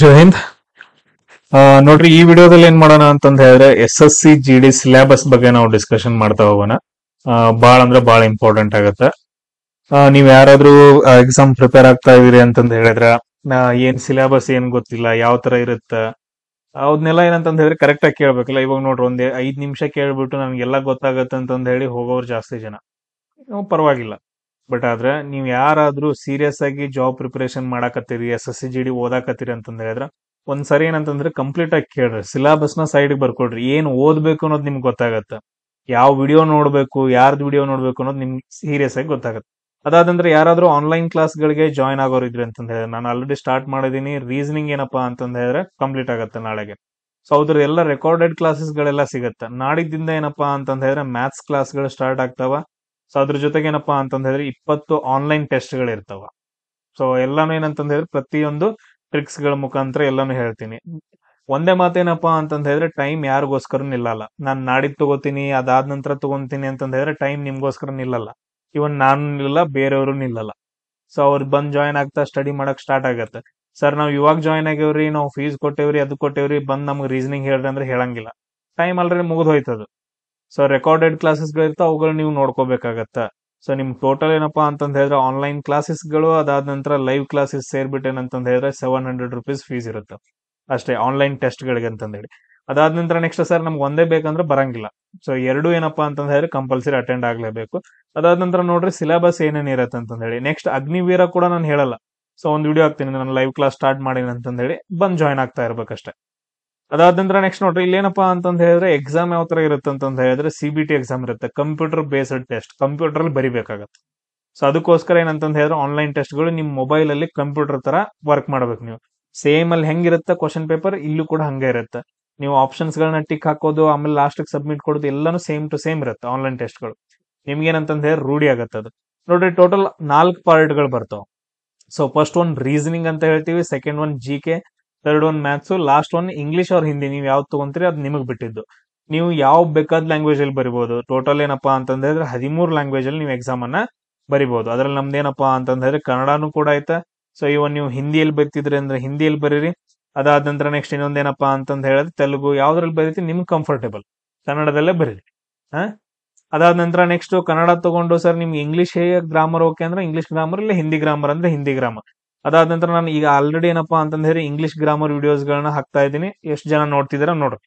ಜೈ ಹಿಂದ್ ನೋಡ್ರಿ, ಈ ವಿಡಿಯೋದಲ್ಲಿ ಏನ್ ಮಾಡೋಣ ಅಂತಂದ ಹೇಳಿದ್ರೆ S S C G D syllabus ಬಗ್ಗೆ ನಾವು ಡಿಸ್ಕಷನ್ ಮಾಡ್ತಾ ಹೋಗೋಣ. ಬಾಳ ಅಂದ್ರೆ ಬಾಳ ಇಂಪಾರ್ಟೆಂಟ್ ಆಗತ್ತೆ. ನೀವ್ ಯಾರಾದ್ರೂ ಎಕ್ಸಾಮ್ ಪ್ರಿಪೇರ್ ಆಗ್ತಾ ಇದೀರಿ ಅಂತಂದ ಹೇಳಿದ್ರ ಏನ್ ಸಿಲೆಬಸ್ ಏನ್ ಗೊತ್ತಿಲ್ಲ, ಯಾವ ತರ ಇರುತ್ತ ಅವ್ನೆಲ್ಲ ಏನಂತಂದ ಹೇಳಿದ್ರೆ ಕರೆಕ್ಟ್ ಆಗಿ ಕೇಳ್ಬೇಕಲ್ಲ. ಇವಾಗ ನೋಡ್ರಿ, ಒಂದ್ ಐದ್ ನಿಮಿಷ ಕೇಳ್ಬಿಟ್ಟು ನನ್ಗೆಲ್ಲ ಗೊತ್ತಾಗತ್ತೆ ಅಂತಂದ ಹೇಳಿ ಹೋಗೋರು ಜಾಸ್ತಿ ಜನ. ಪರವಾಗಿಲ್ಲ. ಬಟ್ ಆದ್ರೆ ನೀವು ಯಾರಾದ್ರೂ ಸೀರಿಯಸ್ ಆಗಿ job preparation ಮಾಡಾಕತ್ತೀರಿ S S C G D ಓದಾಕತ್ತೀರಿ ಅಂತಂದ ಹೇಳಿದ್ರೆ ಒಂದ್ ಸರಿ ಏನಂತಂದ್ರೆ ಕಂಪ್ಲೀಟ್ ಆಗಿ ಕೇಳ್ರಿ. ಸಿಲಾಬಸ್ನ ಸೈಡ್ ಬರ್ಕೊಡ್ರಿ. ಏನ್ ಓದ್ಬೇಕು ಅನ್ನೋದು ನಿಮ್ಗೆ ಗೊತ್ತಾಗತ್ತೆ. ಯಾವ ವಿಡಿಯೋ ನೋಡ್ಬೇಕು, ಯಾರ್ದು ವಿಡಿಯೋ ನೋಡ್ಬೇಕು ಅನ್ನೋದು ನಿಮ್ಗೆ ಸೀರಿಯಸ್ ಆಗಿ ಗೊತ್ತಾಗತ್ತೆ. ಅದಾದಂದ್ರೆ ಯಾರಾದ್ರೂ ಆನ್ಲೈನ್ ಕ್ಲಾಸ್ ಗಳಿಗೆ ಜಾಯ್ನ್ ಆಗೋರು ಇದ್ರಿ ಅಂತಂದ ಹೇಳಿದ್ರೆ ನಾನು ಆಲ್ರೆಡಿ ಸ್ಟಾರ್ಟ್ ಮಾಡಿದೀನಿ ರೀಸನಿಂಗ್ ಏನಪ್ಪಾ ಅಂತಂದ ಹೇಳಿದ್ರೆ ಕಂಪ್ಲೀಟ್ ಆಗತ್ತೆ ನಾಳೆಗೆ. ಸೊ ಅದ್ರ ಎಲ್ಲ ರೆಕಾರ್ಡೆಡ್ ಕ್ಲಾಸಸ್ ಗಳೆಲ್ಲ ಸಿಗತ್ತೆ. ನಾಡಿದ್ದಿಂದ ಏನಪ್ಪಾ ಅಂತಂದ ಹೇಳಿದ್ರೆ ಮ್ಯಾಥ್ಸ್ ಕ್ಲಾಸ್ಗಳು ಸ್ಟಾರ್ಟ್ ಆಗ್ತಾವ. ಸೊ ಅದ್ರ ಜೊತೆಗೆ ಏನಪ್ಪಾ ಅಂತಂದ ಹೇಳಿದ್ರೆ ಇಪ್ಪತ್ತು ಆನ್ಲೈನ್ ಟೆಸ್ಟ್ಗಳು ಇರ್ತಾವ. ಸೊ ಎಲ್ಲಾನು ಏನಂತಂದ ಹೇಳಿದ್ರೆ ಪ್ರತಿಯೊಂದು ಟ್ರಿಕ್ಸ್ಗಳ ಮುಖಾಂತರ ಎಲ್ಲಾನು ಹೇಳ್ತೀನಿ. ಒಂದೇ ಮಾತೇನಪ್ಪಾ ಅಂತಂದ ಹೇಳಿದ್ರೆ ಟೈಮ್ ಯಾರಿಗೋಸ್ಕರ ನಿಲ್ಲಲ್ಲ. ನಾನು ನಾಡಿದ್ ತಗೋತೀನಿ, ಅದಾದ ನಂತರ ತಗೊಂತೀನಿ ಅಂತಂದ ಹೇಳಿದ್ರೆ ಟೈಮ್ ನಿಮ್ಗೋಸ್ಕರ ನಿಲ್ಲಲ್ಲ. ಇವನ್ ನಾನು ನಿಲ್ಲಲ್ಲ, ಬೇರೆಯವರು ನಿಲ್ಲಲ್ಲ. ಸೊ ಅವ್ರು ಬಂದ್ ಜಾಯಿನ್ ಆಗ್ತಾ ಸ್ಟಡಿ ಮಾಡಕ್ ಸ್ಟಾರ್ಟ್ ಆಗತ್ತೆ. ಸರ್ ನಾವ್ ಇವಾಗ ಜಾಯಿನ್ ಆಗ್ಯವ್ರಿ, ನಾವು ಫೀಸ್ ಕೊಟ್ಟೇವ್ರಿ, ಅದು ಕೊಟ್ಟೇವ್ರಿ, ಬಂದ್ ನಮ್ಗೆ ರೀಸನಿಂಗ್ ಹೇಳ್ರಿ ಅಂದ್ರೆ ಹೇಳಂಗಿಲ್ಲ. ಟೈಮ್ ಆಲ್ರೆಡಿ ಮುಗಿದು ಹೋಯ್ತದು. ಸೊ ರೆಕಾರ್ಡೆಡ್ ಕ್ಲಾಸಸ್ಗಳು ಇರ್ತಾವ ಅವುಗಳು ನೀವು ನೋಡ್ಕೋಬೇಕಾಗತ್ತ. ಸೊ ನಿಮ್ ಟೋಟಲ್ ಏನಪ್ಪಾ ಅಂತಂದ ಹೇಳಿದ್ರೆ ಆನ್ಲೈನ್ ಕ್ಲಾಸಸ್ಗಳು ಅದಾದ ನಂತರ ಲೈವ್ ಕ್ಲಾಸಸ್ ಸೇರ್ಬಿಟ್ಟು ಏನಂತಂದ ಹೇಳಿದ್ರೆ ಸೆವೆನ್ ಹಂಡ್ರೆಡ್ ರುಪೀಸ್ ಫೀಸ್ ಇರುತ್ತೆ. ಅಷ್ಟೇ ಆನ್ಲೈನ್ ಟೆಸ್ಟ್ ಗಳಿಗೆ ಅಂತ ಹೇಳಿ. ಅದಾದ ನಂತರ ನೆಕ್ಸ್ಟ್ ಸರ್ ನಮ್ಗೆ ಒಂದೇ ಬೇಕಂದ್ರೆ ಬರಂಗಿಲ್ಲ. ಸೊ ಎರಡು ಏನಪ್ಪಾ ಅಂತಂದ ಹೇಳಿದ್ರೆ ಕಂಪಲ್ಸರಿ ಅಟೆಂಡ್ ಆಗ್ಲೇಬೇಕು. ಅದಾದ ನಂತರ ನೋಡ್ರಿ ಸಿಲೆಬಸ್ ಏನೇನ್ ಇರತ್ತೆ ಅಂತಂದ ಹೇಳಿ. ನೆಕ್ಸ್ಟ್ ಅಗ್ನಿವೀರ ಕೂಡ ನಾನು ಹೇಳಲ್ಲ. ಸೊ ಒಂದು ವಿಡಿಯೋ ಹಾಕ್ತೀನಿ ನಾನು ಲೈವ್ ಕ್ಲಾಸ್ ಸ್ಟಾರ್ಟ್ ಮಾಡೀನಿ ಅಂತಂದೇಳಿ ಬಂದ್ ಜಾಯ್ನ್ ಆಗ್ತಾ ಇರ್ಬೇಕಷ್ಟೇ. ಅದಾದ ನಂತರ ನೆಕ್ಸ್ಟ್ ನೋಡ್ರಿ, ಇಲ್ಲೇನಪ್ಪಾ ಅಂತಂದ ಹೇಳಿದ್ರೆ ಎಕ್ಸಾಮ್ ಯಾವ ತರ ಇರುತ್ತೆ ಅಂತಂದ ಹೇಳಿದ್ರೆ ಸಿ ಬಿ ಟಿ ಎಕ್ಸಾಮ್ ಇರುತ್ತೆ. ಕಂಪ್ಯೂಟರ್ ಬೇಸ್ಡ್ ಟೆಸ್ಟ್ ಕಂಪ್ಯೂಟರ್ ಅಲ್ಲಿ ಬರಿಬೇಕಾಗತ್ತೆ. ಸೊ ಅದಕ್ಕೋಸ್ಕರ ಏನಂತಂದ ಹೇಳಿದ್ರೆ ಆನ್ಲೈನ್ ಟೆಸ್ಟ್ಗಳು ನಿಮ್ ಮೊಬೈಲ್ ಅಲ್ಲಿ ಕಂಪ್ಯೂಟರ್ ತರ ವರ್ಕ್ ಮಾಡ್ಬೇಕು ನೀವು. ಸೇಮ್ ಅಲ್ಲಿ ಹೆಂಗಿರುತ್ತೆ ಕ್ವಶನ್ ಪೇಪರ್ ಇಲ್ಲೂ ಕೂಡ ಹಂಗೆ ಇರುತ್ತೆ. ನೀವು ಆಪ್ಷನ್ಸ್ ಗಳನ್ನ ಟಿಕ್ ಹಾಕೋದು, ಆಮೇಲೆ ಲಾಸ್ಟ್ ಸಬ್ಮಿಟ್ ಕೊಡೋದು, ಎಲ್ಲಾನು ಸೇಮ್ ಟು ಸೇಮ್ ಇರುತ್ತೆ ಆನ್ಲೈನ್ ಟೆಸ್ಟ್ಗಳು ನಿಮ್ಗೆ ಏನಂತಂದ ಹೇಳಿ ರೂಢಿ ಆಗತ್ತೆ ಅದು. ನೋಡ್ರಿ ಟೋಟಲ್ ನಾಲ್ಕು ಪಾರ್ಟ್ಗಳು ಬರ್ತಾವ. ಸೊ ಫಸ್ಟ್ ಒನ್ ರೀಸನಿಂಗ್ ಅಂತ ಹೇಳ್ತೀವಿ second one G K third one maths last one English ಅವ್ರ ಹಿಂದಿ ನೀವು ಯಾವ್ದು ತಗೊಂತೀರಿ ಅದು ನಿಮಗೆ ಬಿಟ್ಟಿದ್ದು. ನೀವು ಯಾವ ಬೇಕಾದ ಲ್ಯಾಂಗ್ವೇಜ್ ಅಲ್ಲಿ ಬರಿಬಹುದು ಟೋಟಲ್ ಏನಪ್ಪಾ ಅಂತಂದ್ರೆ ಹದಿಮೂರು ಲ್ಯಾಂಗ್ವೇಜ್ ಅಲ್ಲಿ ನೀವು ಎಕ್ಸಾಮ್ ಅನ್ನ ಬರಿಬಹುದು ಅದ್ರಲ್ಲಿ ನಮ್ದೇನಪ್ಪಾ ಅಂತಂದ್ರೆ ಕನ್ನಡನೂ ಕೂಡ ಆಯ್ತಾ ಸೊ ಇವನ್ ನೀವು ಹಿಂದಿಯಲ್ಲಿ ಬರ್ತಿದ್ರಿ ಅಂದ್ರೆ ಹಿಂದಿಯಲ್ಲಿ ಬರೀರಿ. ಅದಾದ ನಂತರ ನೆಕ್ಸ್ಟ್ ಇನ್ನೊಂದೇನಪ್ಪಾ ಅಂತಂದ್ ಹೇಳಿದ್ರೆ ತೆಲುಗು ಯಾವ್ದ್ರಲ್ಲಿ ಬರೀತಿ? ನಿಮ್ಗೆ ಕಂಫರ್ಟೇಬಲ್ ಕನ್ನಡದಲ್ಲೇ ಬರೀರಿ. ಹಾ? ಅದಾದ ನಂತರ ನೆಕ್ಸ್ಟ್ ಕನ್ನಡ ತಗೊಂಡು ಸರ್ ನಿಮ್ಗೆ ಇಂಗ್ಲಿಷ್ ಗ್ರಾಮರ್ ಓಕೆ ಅಂದ್ರೆ ಇಂಗ್ಲಿಷ್ ಗ್ರಾಮರ್ ಇಲ್ಲ ಹಿಂದಿ ಗ್ರಾಮರ್ ಅಂದ್ರೆ ಹಿಂದಿ ಗ್ರಾಮರ್ ಅದಾದ ನಂತರ ನಾನು ಈಗ ಆಲ್ರೆಡಿ ಏನಪ್ಪಾ ಅಂತಂದ ಹೇಳಿ ಇಂಗ್ಲಿಷ್ ಗ್ರಾಮರ್ ವಿಡಿಯೋಸ್ ಗಳನ್ನ ಹಾಕ್ತಾ ಇದ್ದೀನಿ. ಎಷ್ಟು ಜನ ನೋಡ್ತಿದಾರ ನೋಡ್ರಿ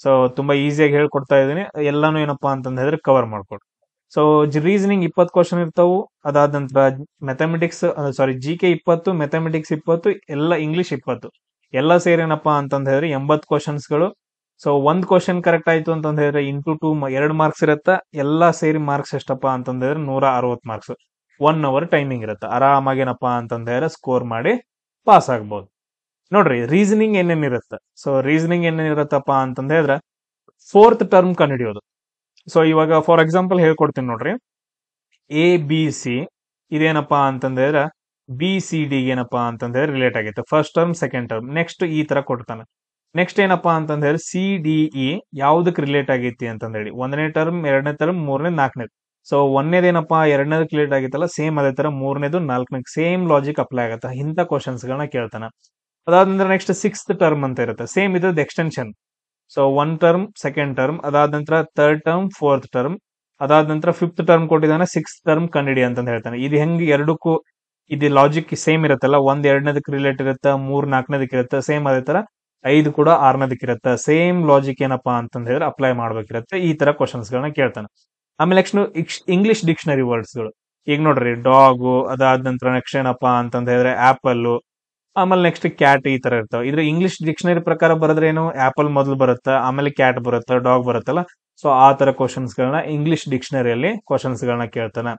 ಸೊ ತುಂಬಾ ಈಸಿಯಾಗಿ ಹೇಳ್ಕೊಡ್ತಾ ಇದ್ದೀನಿ. ಎಲ್ಲಾನು ಏನಪ್ಪಾ ಅಂತಂದ ಹೇಳಿದ್ರೆ ಕವರ್ ಮಾಡ್ಕೊಡ್ರಿ ಸೊ ರೀಸನಿಂಗ್ ಇಪ್ಪತ್ತು ಕ್ವಶನ್ ಇರ್ತಾವು. ಅದಾದ ನಂತರ ಮೆಥಮೆಟಿಕ್ಸ್ ಸಾರಿ ಜಿ ಕೆ ಇಪ್ಪತ್ತು ಮೆಥಮೆಟಿಕ್ಸ್ ಇಪ್ಪತ್ತು, ಎಲ್ಲ ಇಂಗ್ಲಿಷ್ ಇಪ್ಪತ್ತು. ಎಲ್ಲ ಸೇರಿ ಏನಪ್ಪಾ ಅಂತಂದ ಹೇಳಿದ್ರೆ ಎಂಬತ್ತು ಕ್ವಶನ್ಸ್ಗಳು. ಸೊ ಒಂದ್ ಕ್ವಶನ್ ಕರೆಕ್ಟ್ ಆಯ್ತು ಅಂತಂದ್ರೆ ಇಂಟು ಟೂ ಎರಡು ಮಾರ್ಕ್ಸ್ ಇರತ್ತ? ಎಲ್ಲಾ ಸೇರಿ ಮಾರ್ಕ್ಸ್ ಎಷ್ಟಪ್ಪ ಅಂತಂದ್ರೆ ನೂರ ಅರವತ್ ಮಾರ್ಕ್ಸ್ ಒನ್ ಅವರ್ ಟೈಮಿಂಗ್ ಇರುತ್ತೆ. ಆರಾಮಾಗಿ ಅಂತಂದ್ರೆ ಅಂತಂದ ಸ್ಕೋರ್ ಮಾಡಿ ಪಾಸ್ ಆಗ್ಬೋದು. ನೋಡ್ರಿ ರೀಸನಿಂಗ್ ಏನೇನಿರುತ್ತೆ? ಸೊ ರೀಸನಿಂಗ್ ಏನೇನಿರುತ್ತಪ್ಪ ಅಂತಂದ ಹೇಳಿದ್ರೆ ಫೋರ್ತ್ ಟರ್ಮ್ ಕಂಡುಹಿಡಿಯೋದು. ಸೊ ಇವಾಗ ಫಾರ್ ಎಕ್ಸಾಂಪಲ್ ಹೇಳ್ಕೊಡ್ತೀನಿ ನೋಡ್ರಿ. ಎ ಬಿ ಸಿ ಇದೇನಪ್ಪ ಅಂತಂದ ಹೇಳಿದ್ರೆ ಬಿ ಸಿ ಡಿ ಏನಪ್ಪಾ ಅಂತಂದ ಹೇಳಿದ್ರೆ ರಿಲೇಟ್ ಆಗಿತ್ತು. First term second term next ಈ ತರ ಕೊಡ್ತಾನೆ. ನೆಕ್ಸ್ಟ್ ಏನಪ್ಪಾ ಅಂತಂದ್ರೆ ಸಿ ಡಿ ಇ ಯಾವ್ದಕ್ ರಿಲೇಟ್ ಆಗೈತಿ ಅಂತಂದ ಹೇಳಿ. ಒಂದನೇ ಟರ್ಮ್ ಎರಡನೇ ಟರ್ಮ್ ಮೂರನೇ, ನಾಲ್ಕನೇ. ಸೊ ಒಂದೇದೇನಪ್ಪಾ, ಎರಡನೇದು ಕ್ಲಿಯರ್ ಆಗಿತ್ತಲ್ಲ ಸೇಮ್ ಅದೇ ತರ ಮೂರನೇದು ನಾಲ್ಕನೇ ಸೇಮ್ ಲಾಜಿಕ್ ಅಪ್ಲೈ ಆಗುತ್ತೆ. ಇಂಥ ಕ್ವಶನ್ಸ್ ಗಳನ್ನ ಕೇಳ್ತಾನೆ. ಅದಾದ ನಂತರ ನೆಕ್ಸ್ಟ್ ಸಿಕ್ಸ್ತ್ ಟರ್ಮ್ ಅಂತ ಇರುತ್ತೆ. ಸೇಮ್ ಇದ್ರದ್ದು extension so one term second term ಅದಾದ ನಂತರ ಥರ್ಡ್ ಟರ್ಮ್ ಫೋರ್ತ್ ಟರ್ಮ್ ಅದಾದ ನಂತರ ಫಿಫ್ತ್ ಟರ್ಮ್ ಕೊಟ್ಟಿದ್ದಾನೆ ಸಿಕ್ಸ್ ಟರ್ಮ್ ಕಂಡಿಡಿ ಅಂತ ಹೇಳ್ತಾನೆ. ಇದು ಹೆಂಗ್ ಎರಡಕ್ಕೂ ಇದು ಲಾಜಿಕ್ ಸೇಮ್ ಇರುತ್ತಲ್ಲ, ಒಂದ್ ಎರಡನೇದಕ್ಕೆ ರಿಲೇಟ್ ಇರುತ್ತೆ, ಮೂರ್ ನಾಲ್ಕನೇದಕ್ಕೆ ಇರುತ್ತೆ ಸೇಮ್ ಅದೇ ತರ, ಐದು ಕೂಡ ಆರನೇದಕ್ಕೆ ಇರುತ್ತೆ. ಸೇಮ್ ಲಾಜಿಕ್ ಏನಪ್ಪಾ ಅಂತಂದ ಹೇಳಿದ್ರೆ ಅಪ್ಲೈ ಮಾಡ್ಬೇಕಿರುತ್ತೆ. ಈ ತರ ಕ್ವಶನ್ಸ್ ಗಳನ್ನ ಕೇಳ್ತಾನೆ. ಆಮೇಲೆ ನೆಕ್ಸ್ಟ್ ಇಂಗ್ಲಿಷ್ ಡಿಕ್ಷನರಿ ವರ್ಡ್ಸ್ಗಳು ಈಗ ನೋಡ್ರಿ ಡಾಗು ಅದಾದ ನಂತರ ನೆಕ್ಸ್ಟ್ ಏನಪ್ಪಾ ಅಂತಂದ ಹೇಳಿದ್ರೆ ಆಪಲ್ ಆಮೇಲೆ ನೆಕ್ಸ್ಟ್ ಕ್ಯಾಟ್ ಈ ತರ ಇರ್ತಾವ. ಇದ್ರ ಇಂಗ್ಲಿಷ್ ಡಿಕ್ಷನರಿ ಪ್ರಕಾರ ಬರೋದ್ರೆ ಏನು? ಆಪಲ್ ಮೊದಲು ಬರುತ್ತೆ, ಆಮೇಲೆ ಕ್ಯಾಟ್ ಬರುತ್ತೆ ಡಾಗ್ ಬರುತ್ತಲ್ಲ? ಸೊ ಆ ತರ ಕ್ವಶನ್ಸ್ ಗಳನ್ನ ಇಂಗ್ಲಿಷ್ ಡಿಕ್ಷನರಿಯಲ್ಲಿ ಕ್ವಶನ್ಸ್ ಗಳನ್ನ ಕೇಳ್ತಾನೆ.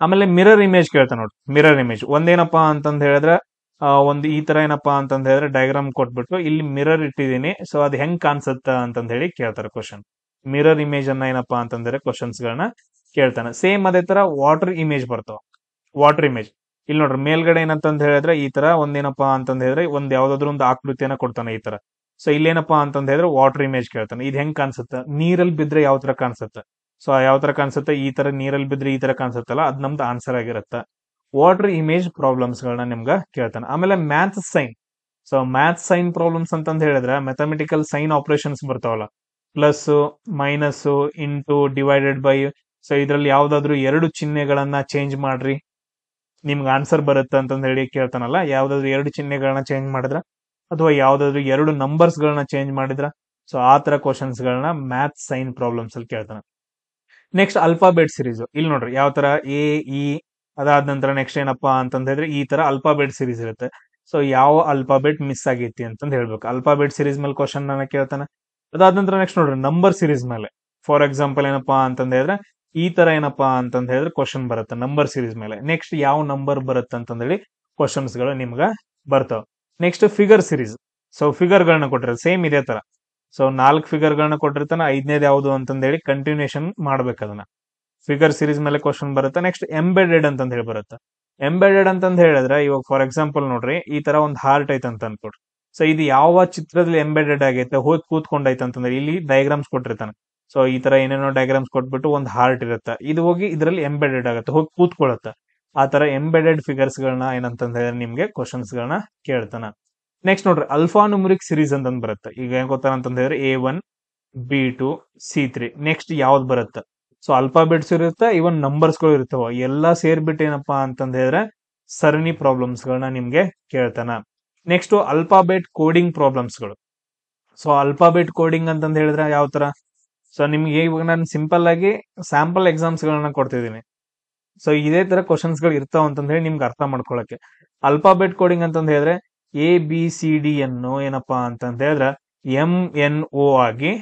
ಆಮೇಲೆ ಮಿರರ್ ಇಮೇಜ್ ಕೇಳ್ತಾನೆ ನೋಡಿ ಮಿರರ್ ಇಮೇಜ್ ಒಂದೇನಪ್ಪಾ ಅಂತಂದ ಹೇಳಿದ್ರೆ ಒಂದು ಈ ತರ ಏನಪ್ಪಾ ಅಂತಂದ ಹೇಳಿದ್ರೆ ಡಯಾಗ್ರಾಮ್ ಕೊಟ್ಬಿಟ್ಟು ಇಲ್ಲಿ ಮಿರರ್ ಇಟ್ಟಿದ್ದೀನಿ ಸೊ ಅದು ಹೆಂಗ್ ಕಾಣಿಸುತ್ತ ಅಂತಂದ ಹೇಳಿ ಕೇಳ್ತಾರೆ ಕ್ವಶನ್ ಮಿರರ್ ಇಮೇಜ್ ಅನ್ನ ಏನಪ್ಪಾ ಅಂತಂದ್ರೆ ಕ್ವಶನ್ಸ್ ಗಳನ್ನ ಕೇಳ್ತಾನೆ. ಸೇಮ್ ಅದೇ ತರ ವಾಟರ್ ಇಮೇಜ್ ಬರ್ತಾವ. ವಾಟರ್ ಇಮೇಜ್ ಇಲ್ಲಿ ನೋಡ್ರಿ, ಮೇಲ್ಗಡೆ ಏನಂತಂದ್ ಹೇಳಿದ್ರೆ ಈ ತರ ಒಂದೇನಪ್ಪಾ ಅಂತಂದ ಹೇಳಿದ್ರೆ ಒಂದ್ ಯಾವ್ದಾದ್ರು ಒಂದು ಆಕೃತಿಯನ್ನ ಕೊಡ್ತಾನೆ ಈ ತರ. ಸೊ ಇಲ್ಲೇನಪ್ಪಾ ಅಂತಂದ ಹೇಳಿದ್ರೆ ವಾಟರ್ ಇಮೇಜ್ ಕೇಳ್ತಾನೆ. ಇದು ಹೆಂಗ್ ಕಾಣಿಸುತ್ತೆ? ನೀರಲ್ಲಿ ಬಿದ್ರೆ ಯಾವ ತರ ಕಾಣಿಸುತ್ತೆ? ಸೊ ಯಾವ ತರ ಕಾಣಿಸುತ್ತೆ? ಈ ತರ ನೀರಲ್ಲಿ ಬಿದ್ರೆ ಈ ತರ ಕಾಣಿಸುತ್ತಲ್ಲ, ಅದ್ ನಮ್ದು ಆನ್ಸರ್ ಆಗಿರುತ್ತೆ. ವಾಟರ್ ಇಮೇಜ್ ಪ್ರಾಬ್ಲಮ್ಸ್ ಗಳನ್ನ ನಿಮ್ಗೆ ಕೇಳ್ತಾನೆ. ಆಮೇಲೆ maths sign so maths sign problems ಅಂತಂದ್ ಹೇಳಿದ್ರೆ ಮೆಥಮೆಟಿಕಲ್ ಸೈನ್ ಆಪರೇಷನ್ಸ್ ಬರ್ತಾವಲ್ಲ plus minus into, divided by, so ಇದ್ರಲ್ಲಿ ಯಾವ್ದಾದ್ರು ಎರಡು ಚಿಹ್ನೆಗಳನ್ನ ಚೇಂಜ್ ಮಾಡ್ರಿ. ನಿಮ್ಗೆ ಆನ್ಸರ್ ಬರುತ್ತೆ ಅಂತಂದ ಹೇಳಿ ಕೇಳ್ತಾನಲ್ಲ, ಯಾವ್ದಾದ್ರು ಎರಡು ಚಿಹ್ನೆಗಳನ್ನ ಚೇಂಜ್ ಮಾಡಿದ್ರ, ಅಥವಾ ಯಾವ್ದಾದ್ರು ಎರಡು ನಂಬರ್ಸ್ ಗಳನ್ನ ಚೇಂಜ್ ಮಾಡಿದ್ರ, ಸೊ ಆ ತರ ಕ್ವಶನ್ಸ್ ಗಳನ್ನ ಮ್ಯಾಥ್ ಸೈನ್ ಪ್ರಾಬ್ಲಮ್ಸ್ ಅಲ್ಲಿ ಕೇಳ್ತಾನೆ. Next alphabet series. ಇಲ್ಲಿ ನೋಡ್ರಿ, ಯಾವ ತರ ಎ, ಇ, ಅದಾದ ನಂತರ ನೆಕ್ಸ್ಟ್ ಏನಪ್ಪಾ ಅಂತಂದ ಹೇಳಿದ್ರೆ, ಈ ತರ ಅಲ್ಫಾಬೆಟ್ ಸಿರೀಸ್ ಇರುತ್ತೆ. ಸೊ ಯಾವ ಅಲ್ಫಾಬೆಟ್ ಮಿಸ್ ಆಗೈತಿ ಅಂತಂದ್ ಹೇಳ್ಬೇಕು. ಅಲ್ಫಾಬೆಟ್ ಸೀರೀಸ್ ಮೇಲೆ ಕ್ವಶನ್ ನನ್ನ ಕೇಳ್ತಾನೆ? ಅದಾದ ನಂತರ ನೆಕ್ಸ್ಟ್ ನೋಡ್ರಿ ನಂಬರ್ ಸೀರೀಸ್ ಮೇಲೆ. ಫಾರ್ ಎಕ್ಸಾಂಪಲ್ ಏನಪ್ಪಾ ಅಂತಂದ ಹೇಳಿದ್ರೆ, ಈ ತರ ಏನಪ್ಪಾ ಅಂತಂದ ಹೇಳಿದ್ರೆ ಕ್ವಶನ್ ಬರುತ್ತೆ ನಂಬರ್ ಸೀರೀಸ್ ಮೇಲೆ. ನೆಕ್ಸ್ಟ್ ಯಾವ ನಂಬರ್ ಬರುತ್ತೆ ಅಂತಂದೇಳಿ ಕ್ವಶನ್ಸ್ಗಳು ನಿಮ್ಗೆ ಬರ್ತಾವ. Next figure series so figure ಗಳನ್ನ ಕೊಟ್ಟಿರ ಸೇಮ್ ಇದೇ ತರ. ಸೊ ನಾಲ್ಕು ಫಿಗರ್ ಗಳನ್ನ ಕೊಟ್ಟಿರ್ತಾನೆ, ಐದನೇದು ಯಾವುದು ಅಂತಂದೇಳಿ ಕಂಟಿನ್ಯೂಷನ್ ಮಾಡ್ಬೇಕು ಅದನ್ನ. ಫಿಗರ್ ಸೀರೀಸ್ ಮೇಲೆ ಕ್ವಶನ್ ಬರುತ್ತೆ. ನೆಕ್ಸ್ಟ್ ಎಂಬೆಡೆಡ್ ಅಂತ ಹೇಳಿ ಬರುತ್ತೆ. ಎಂಬೆಡೆಡ್ ಅಂತಂದ್ ಹೇಳಿದ್ರೆ, ಇವಾಗ ಫಾರ್ ಎಕ್ಸಾಂಪಲ್ ನೋಡ್ರಿ, ಈ ತರ ಒಂದು ಹಾರ್ಟ್ ಐತೆ ಅಂತ ಅನ್ಕೊಡ್ರಿ ಸೊ ಇದು ಯಾವ ಚಿತ್ರದಲ್ಲಿ ಎಂಬೆಡೆಡ್ ಆಗೈತೆ, ಹೋಗಿ ಕೂತ್ಕೊಂಡೈತೆ ಅಂತಂದ್ರೆ ಇಲ್ಲಿ ಡಯಾಗ್ರಾಮ್ಸ್ ಕೊಟ್ಟಿರ್ತಾನೆ. ಸೊ ಈ ತರ ಏನೇನೋ ಡಯಾಗ್ರಾಮ್ಸ್ ಕೊಟ್ಬಿಟ್ಟು ಒಂದು ಹಾರ್ಟ್ ಇರುತ್ತೆ. ಇದು ಹೋಗಿ ಇದರಲ್ಲಿ ಎಂಬೆಡೆಡ್ ಆಗುತ್ತೆ, ಹೋಗಿ ಕೂತ್ಕೊಳ್ಳುತ್ತೆ. ಆ ತರ ಎಂಬೆಡೆಡ್ ಫಿಗರ್ಸ್ ಗಳನ್ನ ಏನಂತಂದ್ರೆ ನಿಮ್ಗೆ ಕ್ವಶನ್ಸ್ ಗಳನ್ನ ಕೇಳ್ತಾನ. ನೆಕ್ಸ್ಟ್ ನೋಡ್ರಿ ಅಲ್ಫಾ ನ್ಯೂಮರಿಕ್ ಸಿರೀಸ್ ಅಂತ ಬರುತ್ತೆ. ಈಗ ಏನ್ ಗೊತ್ತಾರ ಅಂತ ಹೇಳಿದ್ರೆ A one B two C three next ಯಾವ್ದು ಬರುತ್ತೆ? ಸೊ ಅಲ್ಫಾಬೆಟ್ಸ್ ಇರುತ್ತೆ ಇವನ್ ನಂಬರ್ಸ್ಗಳು ಇರ್ತಾವ. ಎಲ್ಲಾ ಸೇರ್ಬಿಟ್ಟು ಏನಪ್ಪಾ ಅಂತಂದ್ರೆ ಸರಣಿ ಪ್ರಾಬ್ಲಮ್ಸ್ ಗಳನ್ನ ನಿಮ್ಗೆ ಕೇಳ್ತಾನ. ನೆಕ್ಸ್ಟ್ ಅಲ್ಫಾಬೆಟ್ ಕೋಡಿಂಗ್ ಪ್ರಾಬ್ಲಮ್ಸ್ಗಳು. ಸೊ ಅಲ್ಫಾಬೆಟ್ ಕೋಡಿಂಗ್ ಅಂತಂದ ಹೇಳಿದ್ರೆ ಯಾವ ತರ? ಸೊ ನಿಮ್ಗೆ ಇವಾಗ ನಾನು ಸಿಂಪಲ್ ಆಗಿ ಸ್ಯಾಂಪಲ್ ಎಕ್ಸಾಮ್ಸ್ ಗಳನ್ನ ಕೊಡ್ತಿದ್ದೀನಿ. ಸೊ ಇದೇ ತರ ಕ್ವಶನ್ಸ್ಗಳು ಇರ್ತಾವ ಅಂತ ಹೇಳಿ ನಿಮ್ಗೆ ಅರ್ಥ ಮಾಡ್ಕೊಳಕ್ಕೆ. ಅಲ್ಫಾಬೆಟ್ ಕೋಡಿಂಗ್ ಅಂತಂದ ಹೇಳಿದ್ರೆ ಎ ಬಿ ಸಿ ಡಿ ಅನ್ನು ಏನಪ್ಪಾ ಅಂತಂದ ಹೇಳಿದ್ರೆ ಎಂ ಎನ್ ಓ ಆಗಿ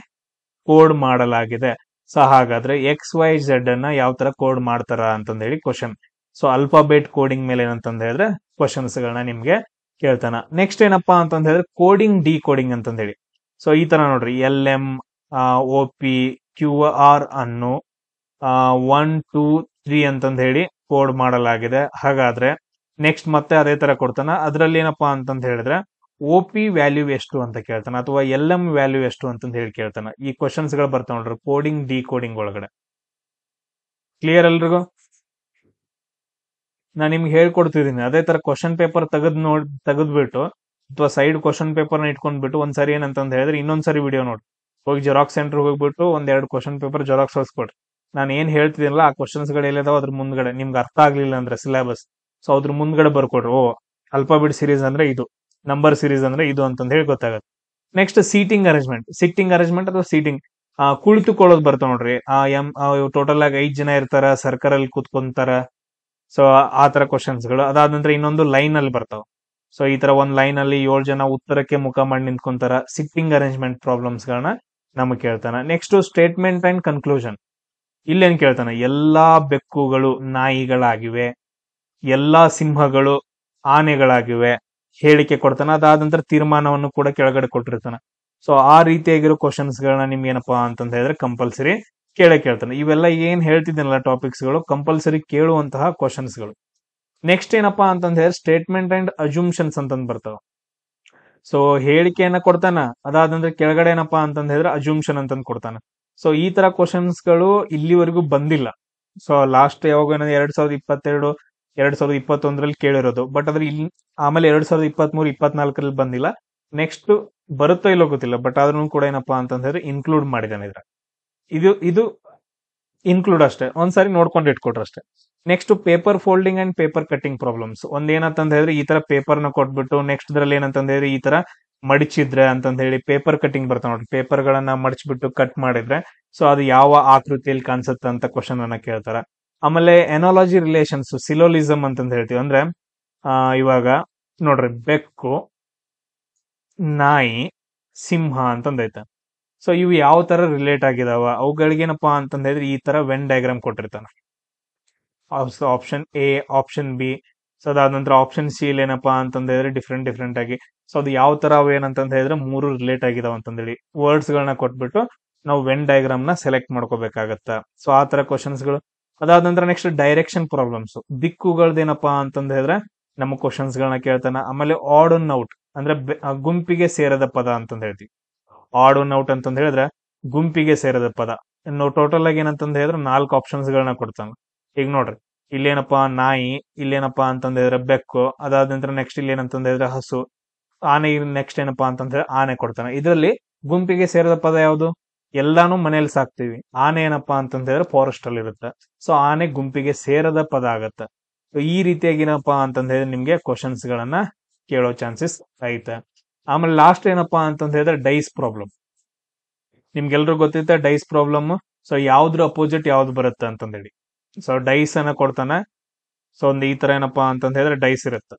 ಕೋಡ್ ಮಾಡಲಾಗಿದೆ. ಸೊ ಹಾಗಾದ್ರೆ ಎಕ್ಸ್ ವೈ ಝೆಡ್ ಅನ್ನ ಯಾವ ತರ ಕೋಡ್ ಮಾಡ್ತಾರ ಅಂತಂದ ಹೇಳಿ ಕ್ವಶನ್ ಸೊ ಅಲ್ಫಾಬೆಟ್ ಕೋಡಿಂಗ್ ಮೇಲೆ ಏನಂತಂದ ಹೇಳಿದ್ರೆ ಕ್ವಶನ್ಸ್ ಗಳನ್ನ ನಿಮ್ಗೆ ಕೇಳ್ತಾನ. ನೆಕ್ಸ್ಟ್ ಏನಪ್ಪಾ ಅಂತಂದ್ ಹೇಳಿದ್ರೆ ಕೋಡಿಂಗ್ ಡಿ ಕೋಡಿಂಗ್ ಅಂತಂದ್ ಹೇಳಿ ಸೊ ಈ ತರ ನೋಡ್ರಿ. L M O P Q R ಅನ್ನು ಒನ್ ಟೂ ತ್ರೀ ಅಂತಂದ್ ಹೇಳಿ ಕೋಡ್ ಮಾಡಲಾಗಿದೆ. ಹಾಗಾದ್ರೆ ನೆಕ್ಸ್ಟ್ ಮತ್ತೆ ಅದೇ ತರ ಕೊಡ್ತಾನ. ಅದ್ರಲ್ಲಿ ಏನಪ್ಪಾ ಅಂತಂದ್ ಹೇಳಿದ್ರೆ ಒ ಪಿ ವ್ಯಾಲ್ಯೂ ಎಷ್ಟು ಅಂತ ಕೇಳ್ತಾನ. ಅಥವಾ ಎಲ್ ಎಂ ವ್ಯಾಲ್ಯೂ ಎಷ್ಟು ಅಂತಂದ್ ಹೇಳಿ ಕೇಳ್ತಾನ. ಈ ಕ್ವಶನ್ಸ್ಗಳು ಬರ್ತಾವ ನೋಡ್ರಿ. ಕೋಡಿಂಗ್ ಡಿ ಕೋಡಿಂಗ್ ಒಳಗಡೆ. ಕ್ಲಿಯರ್ ಎಲ್ರಿಗೂ? ನಾನು ನಿಮ್ಗೆ ಹೇಳ್ಕೊಡ್ತಿದ್ದೀನಿ ಅದೇ ತರ ಕ್ವಶನ್ ಪೇಪರ್ ತೆಗೆದ್ ನೋಡ್, ತೆಗೆದ್ಬಿಟ್ಟು, ಅಥವಾ ಸೈಡ್ ಕ್ವಶನ್ ಪೇಪರ್ನ ಇಟ್ಕೊಂಡ್ಬಿಟ್ಟು ಒಂದ್ಸರಿ ಏನಂತಂದ್ ಹೇಳಿದ್ರೆ ಇನ್ನೊಂದ್ಸರಿ ವಿಡಿಯೋ ನೋಡಿ. ಹೋಗಿ ಜೆರಾಕ್ಸ್ ಸೆಂಟರ್ ಹೋಗ್ಬಿಟ್ಟು ಒಂದ್ ಎರಡು ಕ್ವಶನ್ ಪೇಪರ್ ಜೆರಾಕ್ಸ್ ಹೊಸ್ಕೊಡ್ರಿ ನಾನು ಏನ್ ಹೇಳ್ತಿದ್ದೀನಲ್ಲ ಆ ಕ್ವಶನ್ಸ್ಗಳು ಎಲ್ಲಿದಾವ ಅದ್ರ ಮುಂದ್ಗಡೆ. ನಿಮ್ಗೆ ಅರ್ಥ ಆಗ್ಲಿಲ್ಲ ಅಂದ್ರೆ ಸಿಲೆಬಸ್ ಸೊ ಅದ್ರ ಮುಂದ್ಗಡೆ ಬರ್ಕೊಡ್ರಿ. ಓ ಅಲ್ಫಾಬೆಟ್ ಸೀರೀಸ್ ಅಂದ್ರೆ ಇದು. ನಂಬರ್ ಸೀರೀಸ್ ಅಂದ್ರೆ ಇದು ಅಂತಂದ್ ಹೇಳಿ ಗೊತ್ತಾಗುತ್ತೆ. Next seating arrangement sitting arrangement ಅಥವಾ ಸೀಟಿಂಗ್ ಕುಳಿತುಕೊಳ್ಳೋದು ಬರ್ತಾವ ನೋಡ್ರಿ. ಆ ಎಂ ಟೋಟಲ್ ಆಗಿ ಐದ್ ಜನ ಇರ್ತಾರ ಸರ್ಕಲ್ ಅಲ್ಲಿ ಕೂತ್ಕೊಂತಾರ. ಸೊ ಆ ತರ ಕ್ವಶನ್ಸ್ಗಳು. ಅದಾದ ನಂತರ ಇನ್ನೊಂದು ಲೈನ್ ಅಲ್ಲಿ ಬರ್ತಾವ. ಸೊ ಈ ತರ ಒಂದ್ ಲೈನ್ ಅಲ್ಲಿ ಏಳು ಜನ ಉತ್ತರಕ್ಕೆ ಮುಖ ಮಾಡಿ ನಿಂತ್ಕೊಂತಾರ ಸಿಟ್ಟಿಂಗ್ ಅರೇಂಜ್ಮೆಂಟ್ ಪ್ರಾಬ್ಲಮ್ಸ್ ಗಳನ್ನ ನಮಗ್ ಕೇಳ್ತಾನ. ನೆಕ್ಸ್ಟ್ ಸ್ಟೇಟ್ಮೆಂಟ್ ಅಂಡ್ ಕನ್ಕ್ಲೂಷನ್ ಇಲ್ಲೇನ್ ಕೇಳ್ತಾನ? ಎಲ್ಲಾ ಬೆಕ್ಕುಗಳು ನಾಯಿಗಳಾಗಿವೆ. ಎಲ್ಲಾ ಸಿಂಹಗಳು ಆನೆಗಳಾಗಿವೆ. ಹೇಳಿಕೆ ಕೊಡ್ತಾನ. ಅದಾದ ನಂತರ ತೀರ್ಮಾನವನ್ನು ಕೂಡ ಕೆಳಗಡೆ ಕೊಟ್ಟಿರ್ತಾನ. ಸೊ ಆ ರೀತಿಯಾಗಿರೋ ಕ್ವಶನ್ಸ್ ಗಳನ್ನ ನಿಮ್ಗೆ ಏನಪ್ಪಾ ಅಂತಂದ ಹೇಳಿದ್ರೆ ಕಂಪಲ್ಸರಿ ಕೇಳೇ ಕೇಳ್ತಾನೆ. ಇವೆಲ್ಲ ಏನ್ ಹೇಳ್ತಿದ್ದೀನಲ್ಲ ಟಾಪಿಕ್ಸ್ಗಳು? ಕಂಪಲ್ಸರಿ ಕೇಳುವಂತಹ ಕ್ವಶನ್ಸ್ಗಳು. ನೆಕ್ಸ್ಟ್ ಏನಪ್ಪಾ ಅಂತಂದ್ರೆ ಸ್ಟೇಟ್ಮೆಂಟ್ ಅಂಡ್ ಅಜುಮ್ಷನ್ಸ್ ಅಂತಂದ್ ಬರ್ತಾವ. ಸೊ ಹೇಳಿಕೆಯನ್ನ ಕೊಡ್ತಾನ, ಅದಾದಂದ್ರೆ ಕೆಳಗಡೆ ಏನಪ್ಪಾ ಅಂತಂದ ಹೇಳಿದ್ರೆ ಅಜುಮ್ಷನ್ ಅಂತಂದ್ ಕೊಡ್ತಾನ. ಸೊ ಈ ತರ ಕ್ವಶನ್ಸ್ಗಳು ಇಲ್ಲಿವರೆಗೂ ಬಂದಿಲ್ಲ. ಸೊ ಲಾಸ್ಟ್ ಯಾವಾಗ ಏನಂದ್ರೆ ಎರಡ್ ಸಾವಿರದ ಇಪ್ಪತ್ತೆರಡು, ಎರಡ್ ಸಾವಿರದ ಇಪ್ಪತ್ತೊಂದರಲ್ಲಿ ಕೇಳಿರೋದು. ಬಟ್ ಅದ್ರ ಇಲ್ಲಿ ಆಮೇಲೆ ಎರಡ್ ಸಾವಿರದ ಇಪ್ಪತ್ತ್ ಮೂರು ಇಪ್ಪತ್ನಾಲ್ಕರಲ್ಲಿ ಬಂದಿಲ್ಲ. ನೆಕ್ಸ್ಟ್ ಬರುತ್ತೋ ಇಲ್ಲೋ ಗೊತ್ತಿಲ್ಲ. ಬಟ್ ಆದ್ರೂ ಕೂಡ ಏನಪ್ಪಾ ಅಂತಂದ್ರೆ ಇನ್ಕ್ಲೂಡ್ ಮಾಡಿದಾನೆ ಇದ್ರ ಇದು ಇದು ಇನ್ಕ್ಲೂಡ್ ಅಷ್ಟೇ. ಒಂದ್ಸರಿ ನೋಡ್ಕೊಂಡು ಇಟ್ಕೊಟ್ರೆ ಅಷ್ಟೇ. Next paper folding and paper cutting problems ಒಂದ್ ಏನಂತಂದ ಹೇಳಿದ್ರೆ ಈ ತರ ಪೇಪರ್ನ ಕೊಟ್ಬಿಟ್ಟು ನೆಕ್ಸ್ಟ್ ಇದ್ರಲ್ಲಿ ಏನಂತಂದ ಹೇಳಿದ್ರೆ ಈ ತರ ಮಡಿಚಿದ್ರೆ ಅಂತಂದ ಹೇಳಿ ಪೇಪರ್ ಕಟ್ಟಿಂಗ್ ಬರ್ತಾವ ನೋಡಿ ಪೇಪರ್ ಗಳನ್ನ ಮಡಚ್ಬಿಟ್ಟು ಕಟ್ ಮಾಡಿದ್ರೆ ಸೊ ಅದು ಯಾವ ಆಕೃತಿಯಲ್ಲಿ ಕಾಣಿಸುತ್ತೆ ಅಂತ ಕ್ವಶನ್ ಅನ್ನ ಕೇಳ್ತಾರ. ಆಮೇಲೆ ಎನಾಲಜಿ ರಿಲೇಷನ್ಸ್ ಸಿಲೋಲಿಸಮ್ ಅಂತಂದ ಹೇಳ್ತೀವಿ. ಅಂದ್ರೆ, ಆ, ಇವಾಗ ನೋಡ್ರಿ ಬೆಕ್ಕು, ನಾಯಿ, ಸಿಂಹ ಅಂತಂದೈತೆ ಸೊ ಇವು ಯಾವ ತರ ರಿಲೇಟ್ ಆಗಿದಾವ? ಅವುಗಳಿಗೇನಪ್ಪಾ ಅಂತಂದ ಹೇಳಿದ್ರೆ ಈ ತರ Venn diagram ಕೊಟ್ಟಿರ್ತಾನ. Option A option B so ಅದಾದ ನಂತರ ಆಪ್ಷನ್ ಸಿ ಏನಪ್ಪಾ ಅಂತಂದ ಹೇಳಿದ್ರೆ ಡಿಫ್ರೆಂಟ್ ಡಿಫ್ರೆಂಟ್ ಆಗಿ. ಸೊ ಅದು ಯಾವ ತರ ಅವು ಏನಂತಂದ ಹೇಳಿದ್ರೆ ಮೂರು ರಿಲೇಟ್ ಆಗಿದಾವ ಅಂತಂದೇಳಿ ವರ್ಡ್ಸ್ ಗಳನ್ನ ಕೊಟ್ಬಿಟ್ಟು ನಾವು ವೆನ್ ಡಯಾಗ್ರಾಮ್ನ ಸೆಲೆಕ್ಟ್ ಮಾಡ್ಕೋಬೇಕಾಗತ್ತ? ಸೊ ಆ ತರ ಕ್ವಶನ್ಸ್ಗಳು. ಅದಾದ ನಂತರ ನೆಕ್ಸ್ಟ್ ಡೈರೆಕ್ಷನ್ ಪ್ರಾಬ್ಲಮ್ಸ್ ದಿಕ್ಕುಗಳದೇನಪ್ಪಾ ಅಂತಂದ ಹೇಳಿದ್ರೆ ನಮ್ಮ ಕ್ವಶನ್ಸ್ ಗಳನ್ನ ಕೇಳ್ತಾನ. ಆಮೇಲೆ ಆಡ್ ಅನ್ ಔಟ್ ಅಂದ್ರೆ ಗುಂಪಿಗೆ ಸೇರದ ಪದ ಅಂತಂದ ಹೇಳ್ತೀವಿ. ಆಡ್ ಒನ್ ಔಟ್ ಅಂತಂದ ಹೇಳಿದ್ರೆ ಗುಂಪಿಗೆ ಸೇರದ ಪದ. ನಾವು ಟೋಟಲ್ ಆಗಿ ಏನಂತಂದ ಹೇಳಿದ್ರೆ ನಾಲ್ಕು ಆಪ್ಷನ್ಸ್ ಗಳನ್ನ ಕೊಡ್ತಾನೆ. ಈಗ ನೋಡ್ರಿ, ಇಲ್ಲೇನಪ್ಪಾ ನಾಯಿ, ಇಲ್ಲೇನಪ್ಪಾ ಅಂತಂದ ಹೇಳಿದ್ರೆ ಬೆಕ್ಕು, ಅದಾದ ನಂತರ ನೆಕ್ಸ್ಟ್ ಇಲ್ಲಿ ಏನಂತಂದ ಹೇಳಿದ್ರೆ ಹಸು, ಆನೆ ನೆಕ್ಸ್ಟ್ ಏನಪ್ಪಾ ಅಂತಂದ್ರೆ ಆನೆ ಕೊಡ್ತಾನೆ. ಇದರಲ್ಲಿ ಗುಂಪಿಗೆ ಸೇರಿದ ಪದ ಯಾವುದು? ಎಲ್ಲಾನು ಮನೇಲಿ ಸಾಕ್ತಿವಿ. ಆನೆ ಏನಪ್ಪಾ ಅಂತಂದ್ರೆ ಫಾರೆಸ್ಟ್ ಅಲ್ಲಿ ಇರುತ್ತೆ. ಸೊ ಆನೆ ಗುಂಪಿಗೆ ಸೇರದ ಪದ ಆಗತ್ತೆ. ಈ ರೀತಿಯಾಗಿ ಏನಪ್ಪಾ ಅಂತಂದ್ ಹೇಳಿದ್ರೆ ನಿಮ್ಗೆ ಕ್ವಶನ್ಸ್ ಗಳನ್ನ ಕೇಳೋ ಚಾನ್ಸಸ್ ಐತೆ. ಆಮೇಲೆ ಲಾಸ್ಟ್ ಏನಪ್ಪಾ ಅಂತಂದ್ ಹೇಳಿದ್ರೆ ಡೈಸ್ ಪ್ರಾಬ್ಲಮ್ ನಿಮ್ಗೆಲ್ರು ಗೊತ್ತಿತ್ತೆ ಡೈಸ್ ಪ್ರಾಬ್ಲಮ್ ಸೊ ಯಾವ್ದ್ರ ಅಪೋಸಿಟ್ ಯಾವ್ದು ಬರುತ್ತೆ ಅಂತಂದೇಳಿ ಸೊ ಡೈಸ್ ಅನ್ನ ಕೊಡ್ತಾನೆ. ಸೊ ಒಂದು ಈ ತರ ಏನಪ್ಪಾ ಅಂತಂದ್ ಹೇಳಿದ್ರೆ ಡೈಸ್ ಇರುತ್ತೆ.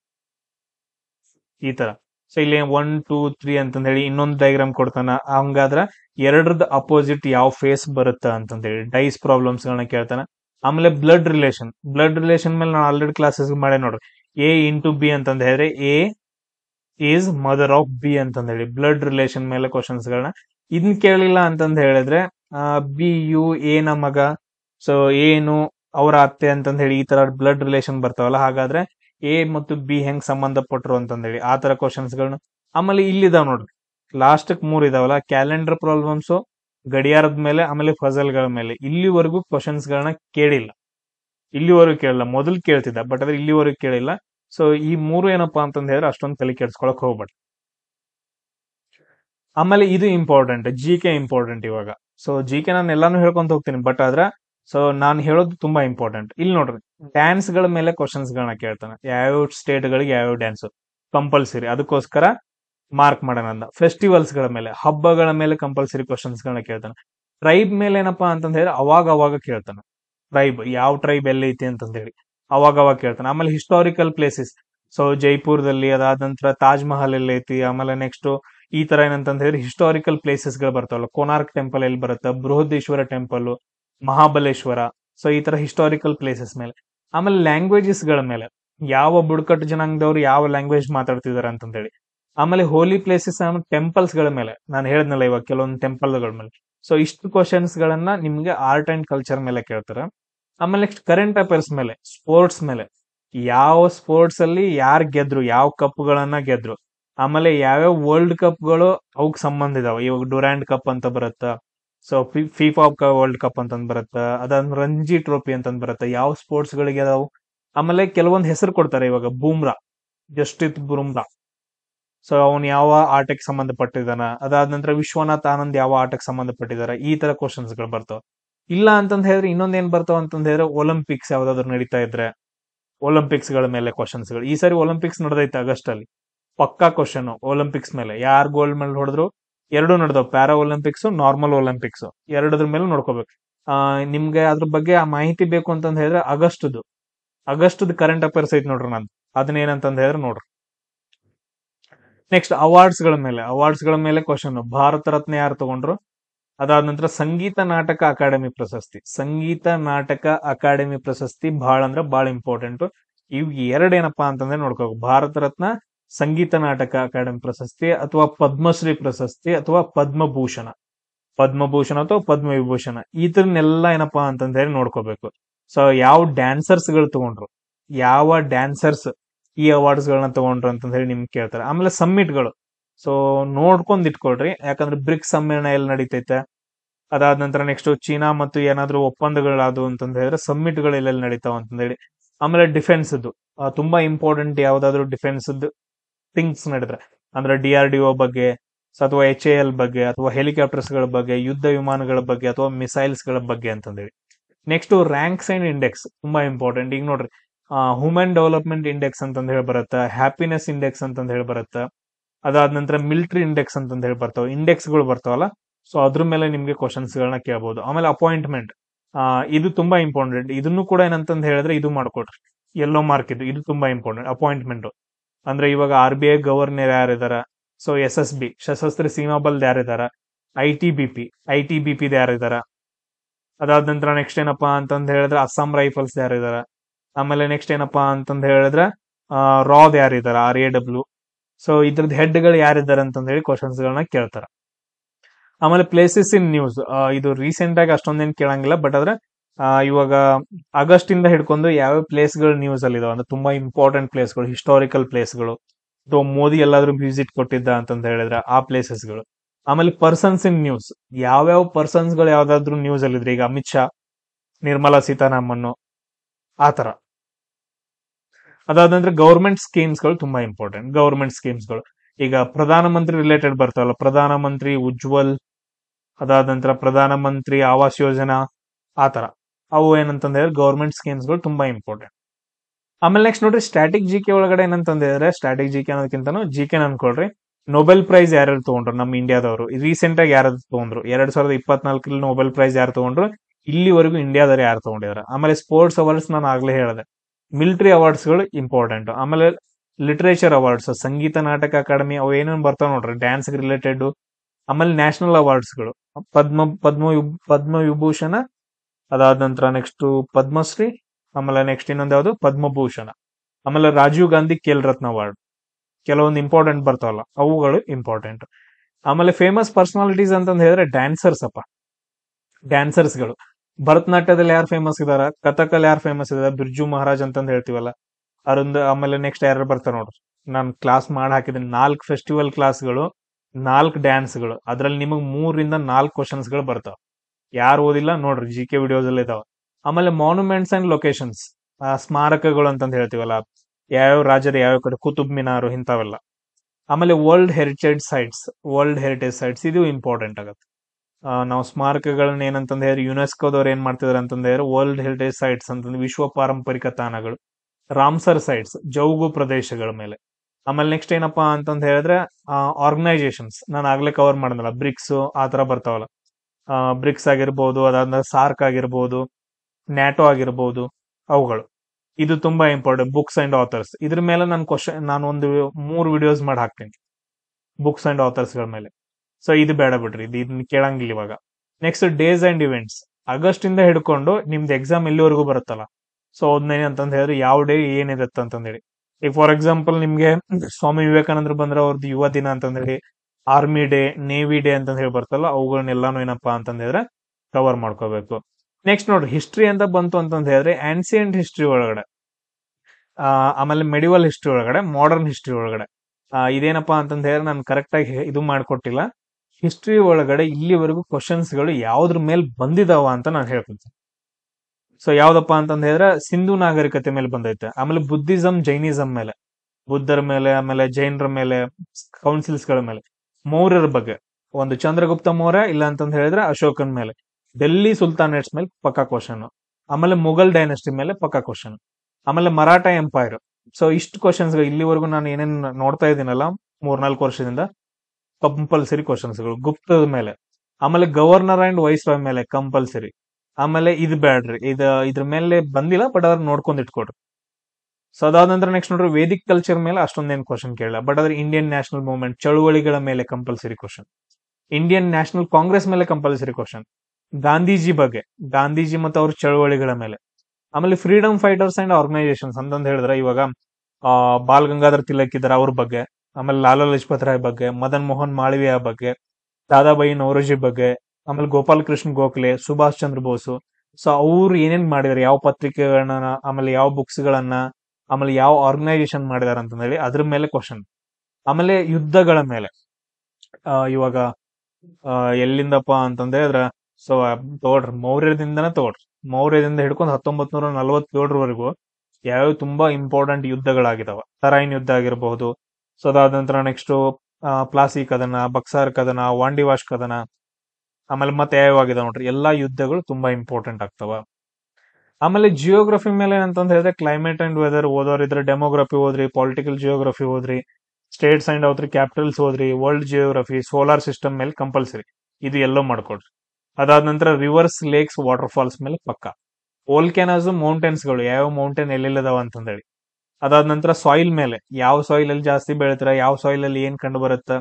ಈ ತರ. ಸೊ ಇಲ್ಲಿ ಒನ್ ಟೂ ತ್ರೀ ಅಂತಂದ ಹೇಳಿ ಇನ್ನೊಂದು ಡೈಗ್ರಾಮ್ ಕೊಡ್ತಾನ. ಹಂಗಾದ್ರೆ ಎರಡರದ ಅಪೋಸಿಟ್ ಯಾವ ಫೇಸ್ ಬರುತ್ತೆ ಅಂತಂದೇಳಿ ಡೈಸ್ ಪ್ರಾಬ್ಲಮ್ಸ್ ಗಳನ್ನ ಕೇಳ್ತಾನೆ. ಆಮೇಲೆ ಬ್ಲಡ್ ರಿಲೇಷನ್ ಬ್ಲಡ್ ರಿಲೇಷನ್ ಮೇಲೆ ನಾನು ಆಲ್ರೆಡಿ ಕ್ಲಾಸಸ್ ಮಾಡೇ ನೋಡ್ರಿ ಎ ಇಂಟು ಬಿ ಅಂತಂದ A is mother of B ಅಂತಂದ ಹೇಳಿ ಬ್ಲಡ್ ರಿಲೇಶನ್ ಮೇಲೆ ಕ್ವಶನ್ಸ್ ಗಳನ್ನ. ಇದನ್ನ ಕೇಳಿಲ್ಲ ಅಂತಂದ ಹೇಳಿದ್ರೆ ಬಿ ಯು ಎನ ಮಗ ಸೊ ಏನು ಅವರ ಅತ್ತೆ ಅಂತಂದ ಹೇಳಿ ಈ ತರ ಬ್ಲಡ್ ರಿಲೇಶನ್ ಬರ್ತಾವಲ್ಲ, ಹಾಗಾದ್ರೆ ಎ ಮತ್ತು ಬಿ ಹೆಂಗ್ ಸಂಬಂಧಪಟ್ರು ಅಂತಂದ ಹೇಳಿ ಆ ತರ ಕ್ವಶನ್ಸ್ ಗಳನ್ನ. ಆಮೇಲೆ ಇಲ್ಲಿದಾವ್ ನೋಡ್ರಿ. ಲಾಸ್ಟ್ ಮೂರ್ ಇದಾವಲ್ಲ. ಕ್ಯಾಲೆಂಡರ್ ಪ್ರಾಬ್ಲಮ್ಸ್ ಗಡಿಯಾರದ ಮೇಲೆ, ಆಮೇಲೆ ಫಸಲ್ಗಳ ಮೇಲೆ. ಇಲ್ಲಿವರೆಗೂ ಕ್ವಶನ್ಸ್ ಗಳನ್ನ ಕೇಳಿಲ್ಲ. ಇಲ್ಲಿವರೆಗೂ ಕೇಳಲ್ಲ. ಮೊದಲು ಕೇಳ್ತಿದ್ದ ಬಟ್ ಅದ್ರ ಇಲ್ಲಿವರೆಗೂ ಕೇಳಿಲ್ಲ. ಸೊ ಈ ಮೂರು ಏನಪ್ಪಾ ಅಂತಂದ ಹೇಳಿದ್ರೆ ಅಷ್ಟೊಂದು ತಲೆ ಕೆಡ್ಸ್ಕೊಳಕ್ ಹೋಗ್ಬೇಡ ಆಮೇಲೆ ಇದು ಇಂಪಾರ್ಟೆಂಟ್ ಜಿ ಕೆ ಇಂಪಾರ್ಟೆಂಟ್ ಇವಾಗ. ಸೊ ಜಿ ಕೆ ನಾನು ಎಲ್ಲಾನು ಹೇಳ್ಕೊಂತ ಹೋಗ್ತೀನಿ ಬಟ್ ಆದ್ರೆ ಸೊ ನಾನು ಹೇಳೋದು ತುಂಬಾ ಇಂಪಾರ್ಟೆಂಟ್ ಇಲ್ಲಿ ನೋಡ್ರಿ ಡ್ಯಾನ್ಸ್ಗಳ ಮೇಲೆ ಕ್ವಶನ್ಸ್ ಗಳನ್ನ ಕೇಳ್ತಾನೆ. ಯಾವ್ಯಾವ ಸ್ಟೇಟ್ ಗಳಿಗೆ ಯಾವ್ಯಾವ ಡ್ಯಾನ್ಸ್ ಕಂಪಲ್ಸರಿ ಅದಕ್ಕೋಸ್ಕರ ಮಾರ್ಕ್ ಮಾಡೋಣ ಫೆಸ್ಟಿವಲ್ಸ್ಗಳ ಮೇಲೆ, ಹಬ್ಬಗಳ ಮೇಲೆ ಕಂಪಲ್ಸರಿ ಕ್ವಶನ್ಸ್ ಗಳನ್ನ ಕೇಳ್ತಾನೆ. ಟ್ರೈಬ್ ಮೇಲೆ ಏನಪ್ಪಾ ಅಂತಂದ್ರೆ ಅವಾಗ ಅವಾಗ ಕೇಳ್ತಾನೆ. ಟ್ರೈಬ್ ಯಾವ ಟ್ರೈಬ್ ಎಲ್ಲೈತಿ ಐತಿ ಹೇಳಿ. ಅವಾಗ ಅವಾಗ ಕೇಳ್ತಾನೆ. ಆಮೇಲೆ ಹಿಸ್ಟಾರಿಕಲ್ ಪ್ಲೇಸಸ್ ಸೊ ಜೈಪುರದಲ್ಲಿ ಅದಾದ ನಂತರ ತಾಜ್ ಮಹಲ್ ಎಲ್ಲೈತಿ ಆಮೇಲೆ ನೆಕ್ಸ್ಟ್ ಈ ತರ ಏನಂತಂದ್ರೆ ಹೇಳಿದ್ರೆ ಹಿಸ್ಟಾರಿಕಲ್ ಪ್ಲೇಸಸ್ಗಳು ಬರ್ತಾವಲ್ಲ. ಕೋನಾರ್ಕ್ ಟೆಂಪಲ್ ಎಲ್ಲಿ ಬರುತ್ತೆ? ಬೃಹದೇಶ್ವರ ಟೆಂಪಲ್ ಮಹಾಬಲೇಶ್ವರ. ಸೊ ಈ ತರ ಹಿಸ್ಟಾರಿಕಲ್ ಪ್ಲೇಸಸ್ ಮೇಲೆ. ಆಮೇಲೆ ಲ್ಯಾಂಗ್ವೇಜಸ್ಗಳ ಮೇಲೆ. ಯಾವ ಬುಡಕಟ್ಟು ಜನಾಂಗದವ್ರು ಯಾವ ಲ್ಯಾಂಗ್ವೇಜ್ ಮಾತಾಡ್ತಿದಾರೆ ಅಂತಂದೇಳಿ. ಆಮೇಲೆ ಹೋಲಿ ಪ್ಲೇಸಸ್ ಆಮೇಲೆ ಟೆಂಪಲ್ಸ್ಗಳ ಮೇಲೆ. ನಾನು ಹೇಳಿದ್ನಲ್ಲ ಇವಾಗ ಕೆಲವೊಂದು ಟೆಂಪಲ್ಗಳ ಮೇಲೆ. ಸೊ ಇಷ್ಟು ಕ್ವಶನ್ಸ್ ಗಳನ್ನ ನಿಮ್ಗೆ ಆರ್ಟ್ ಅಂಡ್ ಕಲ್ಚರ್ ಮೇಲೆ ಕೇಳ್ತಾರೆ. ಆಮೇಲೆ ನೆಕ್ಸ್ಟ್ ಕರೆಂಟ್ ಅಫೇರ್ಸ್ ಮೇಲೆ ಸ್ಪೋರ್ಟ್ಸ್ ಮೇಲೆ. ಯಾವ ಸ್ಪೋರ್ಟ್ಸ್ ಅಲ್ಲಿ ಯಾರು ಗೆದ್ರು, ಯಾವ ಕಪ್ ಗಳನ್ನ ಗೆದ್ರು. ಆಮೇಲೆ ಯಾವ್ಯಾವ ವರ್ಲ್ಡ್ ಕಪ್ಗಳು ಅವಕ್ ಸಂಬಂಧ ಇದಾವೆ. ಇವಾಗ ಡುರಾಂಡ್ ಕಪ್ ಅಂತ ಬರುತ್ತ ಸೊ ಫಿಫಾ ವರ್ಲ್ಡ್ ಕಪ್ ಅಂತ ಬರುತ್ತ ಅದಾದ ರಂಜಿ ಟ್ರೋಫಿ ಅಂತ ಬರುತ್ತೆ, ಯಾವ ಸ್ಪೋರ್ಟ್ಸ್ ಗಳಿಗೆ ಅದಾವು. ಆಮೇಲೆ ಕೆಲವೊಂದು ಹೆಸರು ಕೊಡ್ತಾರೆ ಇವಾಗ, ಬೂಮ್ರಾ, ಜಸ್ಟಿತ್ ಬುಮ್ರಾ. ಸೊ ಅವನು ಯಾವ ಆಟಕ್ಕೆ ಸಂಬಂಧಪಟ್ಟಿದಾನ ಅದಾದ ನಂತರ ವಿಶ್ವನಾಥ್ ಆನಂದ್ ಯಾವ ಆಟಕ್ಕೆ ಸಂಬಂಧಪಟ್ಟಿದಾರ ಈ ತರ ಕ್ವಶನ್ಸ್ಗಳು ಬರ್ತಾವ. ಇಲ್ಲ ಅಂತಂದ್ ಹೇಳಿದ್ರೆ ಇನ್ನೊಂದೇನ್ ಬರ್ತಾವ ಅಂತಂದ್ ಹೇಳಿದ್ರೆ ಒಲಿಂಪಿಕ್ಸ್ ಯಾವ್ದಾದ್ರು ನಡೀತಾ ಇದ್ರೆ ಒಲಿಂಪಿಕ್ಸ್ಗಳ ಮೇಲೆ ಕ್ವಶನ್ಸ್ಗಳು. ಈ ಸಾರಿ ಒಲಿಂಪಿಕ್ಸ್ ನಡೆದೈತೆ ಆಗಸ್ಟ್ ಅಲ್ಲಿ. ಪಕ್ಕಾ ಕ್ವಶನ್ ಒಲಿಂಪಿಕ್ಸ್ ಮೇಲೆ. ಯಾರ್ ಗೋಲ್ಡ್ ಮೆಡಲ್ ಹೊಡೆದ್ರು? ಎರಡು ನಡೆದವು. ಪ್ಯಾರಾ ಒಲಿಂಪಿಕ್ಸ್ ನಾರ್ಮಲ್ ಒಲಿಂಪಿಕ್ಸ್ ಎರಡದ್ರ ಮೇಲೆ ನೋಡ್ಕೋಬೇಕು. ಆ, ನಿಮ್ಗೆ ಅದ್ರ ಬಗ್ಗೆ ಆ ಮಾಹಿತಿ ಬೇಕು ಅಂತಂದ್ ಹೇಳಿದ್ರೆ ಆಗಸ್ಟ್ದು ಆಗಸ್ಟ್ದು ಕರೆಂಟ್ ಅಫೇರ್ಸ್ ಐತಿ ನೋಡ್ರಿ ನಾನು ಅದನ್ನೇನಂತಂದ್ ಹೇಳಿದ್ರೆ ನೋಡ್ರಿ. ನೆಕ್ಸ್ಟ್ ಅವಾರ್ಡ್ಸ್ಗಳ ಮೇಲೆ. ಅವಾರ್ಡ್ಸ್ಗಳ ಮೇಲೆ ಕ್ವಶನ್ ಭಾರತ ರತ್ನ ಯಾರು ತಗೊಂಡ್ರು? ಅದಾದ ನಂತರ ಸಂಗೀತ ನಾಟಕ ಅಕಾಡೆಮಿ ಪ್ರಶಸ್ತಿ. ಸಂಗೀತ ನಾಟಕ ಅಕಾಡೆಮಿ ಪ್ರಶಸ್ತಿ ಬಹಳ ಅಂದ್ರೆ ಬಹಳ ಇಂಪಾರ್ಟೆಂಟ್ ಇವ್ ಎರಡೇನಪ್ಪಾ ಅಂತಂದ್ರೆ ನೋಡ್ಕೋ ಭಾರತ ರತ್ನ ಸಂಗೀತ ನಾಟಕ ಅಕಾಡೆಮಿ ಪ್ರಶಸ್ತಿ ಅಥವಾ ಪದ್ಮಶ್ರೀ ಪ್ರಶಸ್ತಿ ಅಥವಾ ಪದ್ಮಭೂಷಣ. ಪದ್ಮಭೂಷಣ ಅಥವಾ ಪದ್ಮವಿಭೂಷಣ. ಇದನ್ನೆಲ್ಲ ಏನಪ್ಪಾ ಅಂತಂದ್ರೆ ನೋಡ್ಕೋಬೇಕು. ಸೊ ಯಾವ ಡ್ಯಾನ್ಸರ್ಸ್ಗಳು ತಗೊಂಡ್ರು? ಯಾವ ಡ್ಯಾನ್ಸರ್ಸ್ ಈ ಅವಾರ್ಡ್ಸ್ ಗಳನ್ನ ತಗೊಂಡ್ರು ಅಂತಂದ್ರೆ ನಿಮ್ಗೆ ಕೇಳ್ತಾರೆ. ಆಮೇಲೆ ಸಮ್ಮಿಟ್ಗಳು. ಸೊ ನೋಡ್ಕೊಂಡ್ ಇಟ್ಕೊಳ್ರಿ. ಯಾಕಂದ್ರೆ ಬ್ರಿಕ್ಸ್ ಸಮ್ಮೇಳನ ಎಲ್ಲಿ ನಡೀತೈತೆ. ಅದಾದ ನಂತರ ನೆಕ್ಸ್ಟ್ ಚೀನಾ ಮತ್ತು ಏನಾದ್ರೂ ಒಪ್ಪಂದಗಳಾದವು ಅಂತಂದ ಹೇಳಿದ್ರೆ ಸಮ್ಮಿಟ್ಗಳು ಎಲ್ಲೆಲ್ಲಿ ನಡೀತಾವ ಅಂತಂದೇಳಿ ಆಮೇಲೆ ಡಿಫೆನ್ಸ್ ತುಂಬಾ ಇಂಪಾರ್ಟೆಂಟ್ ಯಾವ್ದಾದ್ರು ಡಿಫೆನ್ಸ್ ಥಿಂಗ್ಸ್ ನಡೆದ್ರೆ. ಅಂದ್ರೆ ಡಿ ಆರ್ ಡಿ ಒ ಬಗ್ಗೆ, ಅಥವಾ ಎಚ್ ಎಲ್ ಬಗ್ಗೆ, ಅಥವಾ ಹೆಲಿಕಾಪ್ಟರ್ಸ್ಗಳ ಬಗ್ಗೆ, ಯುದ್ಧ ವಿಮಾನಗಳ ಬಗ್ಗೆ, ಅಥವಾ ಮಿಸೈಲ್ಸ್ಗಳ ಬಗ್ಗೆ ಅಂತಂದೇಳಿ ನೆಕ್ಸ್ಟ್ ರ್ಯಾಂಕ್ಸ್ ಅಂಡ್ ಇಂಡೆಕ್ಸ್ ತುಂಬಾ ಇಂಪಾರ್ಟೆಂಟ್. ಈಗ ನೋಡ್ರಿ ಹ್ಯೂಮನ್ ಡೆವಲಪ್ಮೆಂಟ್ ಇಂಡೆಕ್ಸ್ ಅಂತಂದ್ ಹೇಳಿ ಬರುತ್ತೆ ಹ್ಯಾಪಿನೆಸ್ ಇಂಡೆಕ್ಸ್ ಅಂತಂದ್ ಹೇಳಿ ಬರುತ್ತೆ. ಅದಾದ ನಂತರ ಮಿಲಿಟರಿ ಇಂಡೆಕ್ಸ್ ಅಂತ ಹೇಳಿ ಬರ್ತಾವ. ಇಂಡೆಕ್ಸ್ಗಳು ಬರ್ತಾವಲ್ಲ? ಸೊ ಅದ್ರ ಮೇಲೆ ನಿಮ್ಗೆ ಕ್ವಶನ್ಸ್ ಗಳನ್ನ ಕೇಳಬಹುದು ಆಮೇಲೆ ಅಪಾಯಿಂಟ್ಮೆಂಟ್. ಇದು ತುಂಬಾ ಇಂಪಾರ್ಟೆಂಟ್ ಇದನ್ನು ಕೂಡ ಏನಂತಂದ್ ಹೇಳಿದ್ರೆ ಇದು ಮಾಡ್ಕೊಡ್ರಿ ಎಲ್ಲೋ ಮಾರ್ಕ್ ಇದು. ಇದು ತುಂಬಾ ಇಂಪಾರ್ಟೆಂಟ್ ಅಪಾಯಿಂಟ್ಮೆಂಟ್ ಅಂದ್ರೆ ಇವಾಗ R B I governor ಯಾರಿದಾರ? So S S B Sashastra Seema Bal ಯಾರಿದಾರ? I T B P I T B P ಯಾರಿದಾರ? ಅದಾದ ನಂತರ ನೆಕ್ಸ್ಟ್ ಏನಪ್ಪಾ ಅಂತಂದ್ ಹೇಳಿದ್ರೆ ಅಸ್ಸಾಂ ರೈಫಲ್ಸ್ ಯಾರಿದಾರ? ಆಮೇಲೆ ನೆಕ್ಸ್ಟ್ ಏನಪ್ಪಾ ಅಂತಂದ್ ಹೇಳಿದ್ರೆ ರಾದ್ ಯಾರಿದಾರ? ಆರ್ ಎ ಡಬ್ಲ್ಯೂ ಸೊ ಇದ್ರದ್ದು ಹೆಡ್ಗಳು ಯಾರಿದ್ದಾರೆ ಅಂತ ಹೇಳಿ ಕ್ವಶನ್ಸ್ ಗಳನ್ನ ಕೇಳ್ತಾರೆ. ಆಮೇಲೆ ಪ್ಲೇಸಸ್ ಇನ್ ನ್ಯೂಸ್ ಇದು ರೀಸೆಂಟ್ ಆಗಿ ಅಷ್ಟೊಂದೇನು ಕೇಳಂಗಿಲ್ಲ ಬಟ್ ಆದ್ರೆ ಇವಾಗ ಆಗಸ್ಟ್ ಇಂದ ಹಿಡ್ಕೊಂಡು ಯಾವ ಪ್ಲೇಸ್ಗಳು ನ್ಯೂಸ್ ಅಲ್ಲಿ ಇದಾವೆ, ಅಂದ್ರೆ ತುಂಬಾ ಇಂಪಾರ್ಟೆಂಟ್ ಪ್ಲೇಸ್ಗಳು ಹಿಸ್ಟಾರಿಕಲ್ ಪ್ಲೇಸ್ಗಳು ಅಥವಾ ಮೋದಿ ಎಲ್ಲಾದ್ರೂ ವಿಸಿಟ್ ಕೊಟ್ಟಿದ್ದ ಅಂತಂದ ಹೇಳಿದ್ರೆ ಆ ಪ್ಲೇಸಸ್ಗಳು. ಆಮೇಲೆ ಪರ್ಸನ್ಸ್ ಇನ್ ನ್ಯೂಸ್ ಯಾವ್ಯಾವ ಪರ್ಸನ್ಸ್ಗಳು ಯಾವ್ದಾದ್ರು ನ್ಯೂಸ್ ಅಲ್ಲಿ ಈಗ ಅಮಿತ್ ಶಾ, ನಿರ್ಮಲಾ ಸೀತಾರಾಮನ್ ಆತರ ಅದಾದ ನಂತರ ಗೌರ್ಮೆಂಟ್ ಸ್ಕೀಮ್ಸ್ಗಳು ತುಂಬಾ ಇಂಪಾರ್ಟೆಂಟ್ ಗೌರ್ಮೆಂಟ್ ಸ್ಕೀಮ್ಸ್ಗಳು. ಈಗ ಪ್ರಧಾನಮಂತ್ರಿ ರಿಲೇಟೆಡ್ ಬರ್ತಾವಲ್ಲ, ಪ್ರಧಾನಮಂತ್ರಿ ಉಜ್ವಲ್ ಅದಾದ ನಂತರ ಪ್ರಧಾನಮಂತ್ರಿ ಆವಾಸ್ ಯೋಜನಾ ಆತರ ಅವು ಏನಂತಂದ್ರೆ ಗೌರ್ಮೆಂಟ್ ಸ್ಕೀಮ್ಸ್ಗಳು ತುಂಬಾ ಇಂಪಾರ್ಟೆಂಟ್ ಆಮೇಲೆ ನೆಕ್ಸ್ಟ್ ನೋಡ್ರಿ ಸ್ಟ್ಯಾಟಿಕ್ ಜಿ ಕೆ ಒಳಗಡೆ ಏನಂತಂದ್ರೆ ಸ್ಟ್ಯಾಟಿಕ್ ಜಿ ಕೆ ಅನ್ನೋದಕ್ಕಿಂತ ಜಿ ಕೆ ಅನ್ಕೊಳ್ರಿ ನೊಬೆಲ್ ಪ್ರೈಸ್ ಯಾರು ತಗೊಂಡ್ರು? ನಮ್ಮ ಇಂಡಿಯಾದವರು ರೀಸೆಂಟ್ ಆಗಿ ಯಾರು ತಗೊಂಡ್ರು? ಎರಡ್ ಸಾವಿರದ ಇಪ್ಪತ್ನಾಲ್ಕರಲ್ಲಿ ನೊಬೆಲ್ ಪ್ರೈಸ್ ಯಾರು ತಗೊಂಡ್ರು? ಇಲ್ಲಿವರೆಗೂ ಇಂಡಿಯಾದವ್ರು ಯಾರು ತಗೊಂಡಿದ್ದಾರೆ? ಆಮೇಲೆ ಸ್ಪೋರ್ಟ್ಸ್ ಅವಾರ್ಡ್ಸ್ ನಾನು ಆಗ್ಲೇ ಹೇಳಿದೆ. ಮಿಲಿಟರಿ ಅವಾರ್ಡ್ಸ್ಗಳು ಇಂಪಾರ್ಟೆಂಟ್. ಆಮೇಲೆ ಲಿಟರೇಚರ್ ಅವಾರ್ಡ್ಸ್, ಸಂಗೀತ ನಾಟಕ ಅಕಾಡೆಮಿ ಅವು ಏನೇನು ಬರ್ತಾವ ನೋಡ್ರಿ, ಡ್ಯಾನ್ಸ್ ರಿಲೇಟೆಡ್ ಆಮೇಲೆ ನ್ಯಾಷನಲ್ ಅವಾರ್ಡ್ಸ್ಗಳು ಪದ್ಮ ಪದ್ಮ ವಿಭೂಷಣ, ಅದಾದ ನಂತರ ನೆಕ್ಸ್ಟ್ ಪದ್ಮಶ್ರೀ, ಆಮೇಲೆ ನೆಕ್ಸ್ಟ್ ಇನ್ನೊಂದು ಯಾವುದು? ಪದ್ಮಭೂಷಣ. ಆಮೇಲೆ ರಾಜೀವ್ ಗಾಂಧಿ ಖೇಲ್ ರತ್ನ ಅವಾರ್ಡ್. ಕೆಲವೊಂದು ಇಂಪಾರ್ಟೆಂಟ್ ಬರ್ತಾವಲ್ಲ, ಅವುಗಳು ಇಂಪಾರ್ಟೆಂಟ್. ಆಮೇಲೆ ಫೇಮಸ್ ಪರ್ಸನಾಲಿಟೀಸ್ ಅಂತಂದ್ರೆ ಹೇಳಿದ್ರೆ ಡ್ಯಾನ್ಸರ್ಸ್ ಅಪ್ಪ. ಡ್ಯಾನ್ಸರ್ಸ್ಗಳು. ಭರತನಾಟ್ಯದಲ್ಲಿ ಯಾರು ಫೇಮಸ್ ಇದಾರ? ಕಥಕಲ್ಲಿ ಯಾರು ಫೇಮಸ್ ಇದಾರೆ? ಬಿರ್ಜು ಮಹಾರಾಜ್ ಅಂತಂದ್ ಹೇಳ್ತೀವಲ್ಲ. ಅರುಂದ ಆಮೇಲೆ ನೆಕ್ಸ್ಟ್ ಯಾರು ಬರ್ತಾರ ನೋಡ್ರಿ. ನಾನು ಕ್ಲಾಸ್ ಮಾಡಿ ಹಾಕಿದ್ದೀನಿ ನಾಲ್ಕು ಫೆಸ್ಟಿವಲ್ ಕ್ಲಾಸ್ಗಳು ನಾಲ್ಕು ಡ್ಯಾನ್ಸ್ಗಳು ಅದ್ರಲ್ಲಿ ನಿಮಗೆ ಮೂರಿಂದ ನಾಲ್ಕು ಕ್ವಶನ್ಸ್ಗಳು ಬರ್ತಾವ. ಯಾರು ಓದಿಲ್ಲ ನೋಡ್ರಿ ಜಿ ಕೆ ವಿಡಿಯೋಸ್ ಅಲ್ಲಿ ಇದಾವ. ಆಮೇಲೆ ಮಾನ್ಯುಮೆಂಟ್ಸ್ ಅಂಡ್ ಲೊಕೇಶನ್ಸ್ ಸ್ಮಾರಕಗಳು ಅಂತಂದ್ ಹೇಳ್ತೀವಲ್ಲ. ಯಾವ್ಯಾವ ರಾಜ್ಯದ ಯಾವ್ಯಾವ ಕಡೆ, ಕುತುಬ್ ಮಿನಾರು ಇಂಥವೆಲ್ಲ. ಆಮೇಲೆ world heritage sites world heritage sites ಇದು ಇಂಪಾರ್ಟೆಂಟ್ ಆಗುತ್ತೆ. ನಾವು ಸ್ಮಾರಕಗಳನ್ನ ಏನಂತಂದ ಹೇಳಿ ಯುನೆಸ್ಕೋದವ್ರು ಏನ್ ಮಾಡ್ತಿದಾರೆ ಅಂತಂದ ಹೇಳಿ ವರ್ಲ್ಡ್ ಹೆರಿಟೇಜ್ ಸೈಟ್ಸ್ ಅಂತಂದ್ರೆ ವಿಶ್ವ ಪಾರಂಪರಿಕ ತಾಣಗಳು, ರಾಮ್ಸರ್ ಸೈಟ್ಸ್ ಜೌಗು ಪ್ರದೇಶಗಳ ಮೇಲೆ. ಆಮೇಲೆ ನೆಕ್ಸ್ಟ್ ಏನಪ್ಪಾ ಅಂತಂದ ಹೇಳಿದ್ರೆ ಆರ್ಗನೈಸೇಷನ್ಸ್ ನಾನು ಆಗ್ಲೇ ಕವರ್ ಮಾಡಿದ್ನಲ್ಲ ಬ್ರಿಕ್ಸ್ ಆ ತರ ಬರ್ತಾವಲ್ಲ. ಬ್ರಿಕ್ಸ್ ಆಗಿರ್ಬೋದು ಅದಾದ ಸಾರ್ಕ್ ಆಗಿರ್ಬೋದು ನ್ಯಾಟೋ ಆಗಿರ್ಬೋದು, ಅವುಗಳು. ಇದು ತುಂಬಾ ಇಂಪಾರ್ಟೆಂಟ್ ಬುಕ್ಸ್ ಅಂಡ್ ಆಥರ್ಸ್ ಇದ್ರ ಮೇಲೆ ನಾನು ಕ್ವಶನ್ ನಾನು ಒಂದು ಮೂರು ವಿಡಿಯೋಸ್ ಮಾಡಿ ಹಾಕ್ತೀನಿ. ಬುಕ್ಸ್ ಅಂಡ್ ಆಥರ್ಸ್ಗಳ ಮೇಲೆ. ಸೊ ಇದು ಬೇಡ ಬಿಡ್ರಿ. ಇದು ಇದನ್ನ ಕೇಳಂಗಿಲ್ಲ ಇವಾಗ. Next days and events August ಇಂದ ಹಿಡ್ಕೊಂಡು ನಿಮ್ದು ಎಕ್ಸಾಮ್ ಎಲ್ಲಿವರೆಗೂ ಬರುತ್ತಲ್ಲ. ಸೊ ಅದನ್ನೇನು ಅಂತಂದ್ ಹೇಳಿದ್ರೆ ಯಾವ ಡೇ ಏನಿರುತ್ತೆ ಅಂತಂದೇಳಿ. ಈಗ ಫಾರ್ ಎಕ್ಸಾಂಪಲ್ ನಿಮ್ಗೆ ಸ್ವಾಮಿ ವಿವೇಕಾನಂದ್ರ ಬಂದ್ರೆ ಅವ್ರದ್ದು ಯುವ ದಿನ ಅಂತಂದೇಳಿ ಆರ್ಮಿ ಡೇ ನೇವಿ ಡೇ ಅಂತ ಹೇಳಿ ಬರ್ತಲ್ಲ, ಅವುಗಳನ್ನೆಲ್ಲಾನು ಏನಪ್ಪಾ ಅಂತಂದ್ರೆ ಕವರ್ ಮಾಡ್ಕೋಬೇಕು. ನೆಕ್ಸ್ಟ್ ನೋಡ್ರಿ ಹಿಸ್ಟ್ರಿ ಅಂತ ಬಂತು ಅಂತಂದ್ ಹೇಳಿದ್ರೆ ಆನ್ಸಿಯಂಟ್ ಹಿಸ್ಟ್ರಿ ಒಳಗಡೆ. ಆಮೇಲೆ ಮೆಡಿವಲ್ ಹಿಸ್ಟ್ರಿ ಒಳಗಡೆ ಮಾಡರ್ನ್ ಹಿಸ್ಟ್ರಿ ಒಳಗಡೆ. ಇದೇನಪ್ಪಾ ಅಂತಂದ್ ಹೇಳಿದ್ರೆ ನಾನು ಕರೆಕ್ಟ್ ಆಗಿ ಇದು ಮಾಡ್ಕೊಟ್ಟಿಲ್ಲ. ಹಿಸ್ಟ್ರಿ ಒಳಗಡೆ ಇಲ್ಲಿವರೆಗೂ ಕ್ವಶನ್ಸ್ಗಳು ಯಾವ್ದ್ರ ಮೇಲೆ ಬಂದಿದಾವ ಅಂತ ನಾನು ಹೇಳ್ಕೊತೀನಿ. ಸೊ ಯಾವ್ದಪ್ಪ ಅಂತಂದ ಹೇಳಿದ್ರೆ ಸಿಂಧು ನಾಗರಿಕತೆ ಮೇಲೆ ಬಂದೈತೆ. ಆಮೇಲೆ ಬುದ್ಧಿಸಂ, ಜೈನಿಸಂ ಮೇಲೆ. ಬುದ್ಧರ ಮೇಲೆ, ಆಮೇಲೆ ಜೈನರ ಮೇಲೆ ಕೌನ್ಸಿಲ್ಸ್ಗಳ ಮೇಲೆ. ಮೌರ್ಯರ ಬಗ್ಗೆ. ಒಂದು ಚಂದ್ರಗುಪ್ತ ಮೌರ್ಯ, ಇಲ್ಲ ಅಂತಂದ್ ಹೇಳಿದ್ರೆ ಅಶೋಕನ್ ಮೇಲೆ. ಡೆಲ್ಲಿ ಸುಲ್ತಾನೇಟ್ಸ್ ಮೇಲೆ ಪಕ್ಕಾ ಕ್ವಶನ್ ಆಮೇಲೆ ಮೊಘಲ್ ಡೈನಸ್ಟಿ ಮೇಲೆ ಪಕ್ಕಾ ಕ್ವಶನ್ ಆಮೇಲೆ ಮರಾಠ ಎಂಪೈರ್ ಸೊ ಇಷ್ಟು ಕ್ವಶನ್ಸ್ ಇಲ್ಲಿವರೆಗೂ ನಾನು ಏನೇನು ನೋಡ್ತಾ ಇದ್ದೀನಲ್ಲ, ಮೂರ್ನಾಲ್ಕು ವರ್ಷದಿಂದ ಕಂಪಲ್ಸರಿ ಕ್ವಶನ್ಸ್ಗಳು ಗುಪ್ತದ ಮೇಲೆ. ಆಮೇಲೆ ಗವರ್ನರ್ ಅಂಡ್ ವೈಸ್ ರಾಯ್ ಮೇಲೆ ಕಂಪಲ್ಸರಿ ಆಮೇಲೆ ಇದು ಬ್ಯಾಡ್ರಿ. ಇದು, ಇದ್ರ ಮೇಲೆ ಬಂದಿಲ್ಲ ಬಟ್ ಅದ್ರ ನೋಡ್ಕೊಂಡ್ ಇಟ್ಕೊಡ್ರಿ ಸೊ ಅದಾದ ನಂತರ ನೆಕ್ಸ್ಟ್ ನೋಡ್ರಿ ವೇದಿಕ್ ಕಲ್ಚರ್ ಮೇಲೆ ಅಷ್ಟೊಂದೇನು ಕ್ವಶನ್ ಕೇಳಲ್ಲ. ಬಟ್ ಅದ್ರ ಇಂಡಿಯನ್ ನ್ಯಾಷನಲ್ ಮೂವ್ಮೆಂಟ್ ಚಳುವಳಿಗಳ ಮೇಲೆ compulsory question Indian national Congress ಮೇಲೆ ಕಂಪಲ್ಸರಿ ಕ್ವಶನ್ ಗಾಂಧೀಜಿ ಬಗ್ಗೆ. ಗಾಂಧೀಜಿ ಮತ್ತು ಅವ್ರ ಚಳುವಳಿಗಳ ಮೇಲೆ. ಆಮೇಲೆ ಫ್ರೀಡಮ್ ಫೈಟರ್ಸ್ ಅಂಡ್ ಆರ್ಗನೈಸೇಷನ್ಸ್ ಅಂತಂದ್ ಹೇಳಿದ್ರೆ ಇವಾಗ ಬಾಲ್ ಗಂಗಾಧರ್ ತಿಲಕ್ ಇದ್ದಾರೆ ಅವ್ರ ಬಗ್ಗೆ. ಆಮೇಲೆ ಲಾಲಾ ಲಜಪತ್ ರಾಯ್ ಬಗ್ಗೆ, ಮದನ್ ಮೋಹನ್ ಮಾಳವಿಯ ಬಗ್ಗೆ, ದಾದಾಬಾಯಿ ನವರೋಜಿ ಬಗ್ಗೆ, ಆಮೇಲೆ ಗೋಪಾಲ ಕೃಷ್ಣ ಗೋಖಲೆ, ಸುಭಾಷ್ ಚಂದ್ರ ಬೋಸು. ಸೊ ಅವ್ರು ಏನೇನ್ ಮಾಡಿದಾರೆ, ಯಾವ ಪತ್ರಿಕೆಗಳನ್ನ, ಆಮೇಲೆ ಯಾವ ಬುಕ್ಸ್ ಗಳನ್ನ ಆಮೇಲೆ ಯಾವ ಆರ್ಗನೈಸೇಷನ್ ಮಾಡಿದಾರೆ ಅಂತಂದೇಳಿ ಅದ್ರ ಮೇಲೆ ಕ್ವಶನ್ ಆಮೇಲೆ ಯುದ್ಧಗಳ ಮೇಲೆ. ಇವಾಗ ಎಲ್ಲಿಂದಪ್ಪ ಅಂತಂದ್ರೆ ಅದ್ರ ಸೊ ತಗೋಡ್ರಿ ಮೌರ್ಯದಿಂದನೇ ತೋಡ್ರಿ. ಮೌರ್ಯದಿಂದ ಹಿಡ್ಕೊಂಡು ಹತ್ತೊಂಬತ್ ನೂರ ನಲ್ವತ್ತೇಳರವರೆಗೂ ಯಾವ್ಯಾವ ತುಂಬಾ ಇಂಪಾರ್ಟೆಂಟ್ ಯುದ್ಧಗಳಾಗಿದಾವ. ತರಾಯಿನ್ ಯುದ್ಧ ಆಗಿರಬಹುದು ಸೊ ಅದಾದ ನಂತರ ನೆಕ್ಸ್ಟ್ ಪ್ಲಾಸಿ ಕದನ ಬಕ್ಸಾರ್ ಕದನ ವಾಂಡಿವಾಶ್ ಕದನ, ಆಮೇಲೆ ಮತ್ತೆ ಯಾವಾಗಿದೆ ನೋಡ್ರಿ. ಎಲ್ಲಾ ಯುದ್ಧಗಳು ತುಂಬಾ ಇಂಪಾರ್ಟೆಂಟ್ ಆಗ್ತಾವ. ಆಮೇಲೆ ಜಿಯೋಗ್ರಫಿ ಮೇಲೆ ಏನಂತಂದ್ರೆ ಹೇಳಿದ್ರೆ ಕ್ಲೈಮೇಟ್ ಅಂಡ್ ವೆದರ್ ಓದೋರಿದ್ರೆ ಡೆಮೋಗ್ರಫಿ ಓದ್ರಿ ಪೊಲಿಟಿಕಲ್ ಜಿಯೋಗ್ರಫಿ ಓದ್ರಿ ಸ್ಟೇಟ್ಸ್ ಅಂಡ್ ಅವ್ರಿ ಕ್ಯಾಪಿಟಲ್ಸ್ ಓದ್ರಿ ವರ್ಲ್ಡ್ ಜಿಯೋಗ್ರಫಿ ಸೋಲಾರ್ ಸಿಸ್ಟಮ್ ಮೇಲೆ ಕಂಪಲ್ಸರಿ ಇದು ಎಲ್ಲೋ ಮಾಡ್ಕೊಡ್ರಿ ಅದಾದ ನಂತರ ರಿವರ್ಸ್ ಲೇಕ್ಸ್ ವಾಟರ್ ಫಾಲ್ಸ್ ಮೇಲೆ ಪಕ್ಕ. ಓಲ್ಕೆನಾಸ್ ಮೌಂಟೇನ್ಸ್ಗಳು ಯಾವ ಮೌಂಟೇನ್ ಎಲ್ಲೆಲ್ಲದಾವ ಅಂತಂದೇಳಿ. ಅದಾದ ನಂತರ ಸಾಯಿಲ್ ಮೇಲೆ, ಯಾವ ಸಾಯಿಲ್ ಅಲ್ಲಿ ಜಾಸ್ತಿ ಬೆಳಿತಾರ, ಯಾವ ಸಾಯಿಲ್ ಅಲ್ಲಿ ಏನ್ ಕಂಡು ಬರುತ್ತ,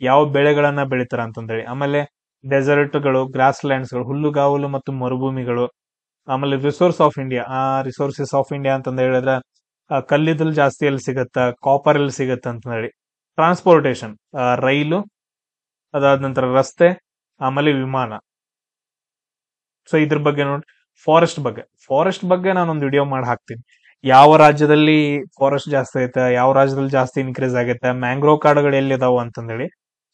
ಯಾವ ಬೆಳೆಗಳನ್ನ ಬೆಳಿತಾರ ಅಂತಂದೇಳಿ. ಆಮೇಲೆ ಡೆಸರ್ಟ್ಗಳು ಗ್ರಾಸ್ ಲ್ಯಾಂಡ್ಸ್ಗಳು ಹುಲ್ಲುಗಾವಲು ಮತ್ತು ಮರುಭೂಮಿಗಳು, ಆಮೇಲೆ ರಿಸೋರ್ಸ್ ಆಫ್ ಇಂಡಿಯಾ ಆ ರಿಸೋರ್ಸಸ್ ಆಫ್ ಇಂಡಿಯಾ ಅಂತಂದ ಹೇಳಿದ್ರೆ ಕಲ್ಲಿದ್ದಲ್ ಜಾಸ್ತಿ ಅಲ್ಲಿ ಸಿಗತ್ತ ಕಾಪರ್ ಅಲ್ಲಿ ಸಿಗತ್ತ ಅಂತ ಹೇಳಿ ಟ್ರಾನ್ಸ್ಪೋರ್ಟೇಶನ್ ರೈಲು, ಅದಾದ ನಂತರ ರಸ್ತೆ, ಆಮೇಲೆ ವಿಮಾನ. ಸೊ ಇದ್ರ ಬಗ್ಗೆ ನೋಡಿ ಫಾರೆಸ್ಟ್ ಬಗ್ಗೆ. ಫಾರೆಸ್ಟ್ ಬಗ್ಗೆ ನಾನೊಂದು ವಿಡಿಯೋ ಮಾಡಿ ಹಾಕ್ತೀನಿ ಯಾವ ರಾಜ್ಯದಲ್ಲಿ ಫಾರೆಸ್ಟ್ ಜಾಸ್ತಿ ಐತೆ, ಯಾವ ರಾಜ್ಯದಲ್ಲಿ ಜಾಸ್ತಿ ಇನ್ಕ್ರೀಸ್ ಆಗೈತೆ ಮ್ಯಾಂಗ್ರೋವ್ ಕಾಡುಗಳು ಎಲ್ಲಿದಾವ ಅಂತಂದೇಳಿ,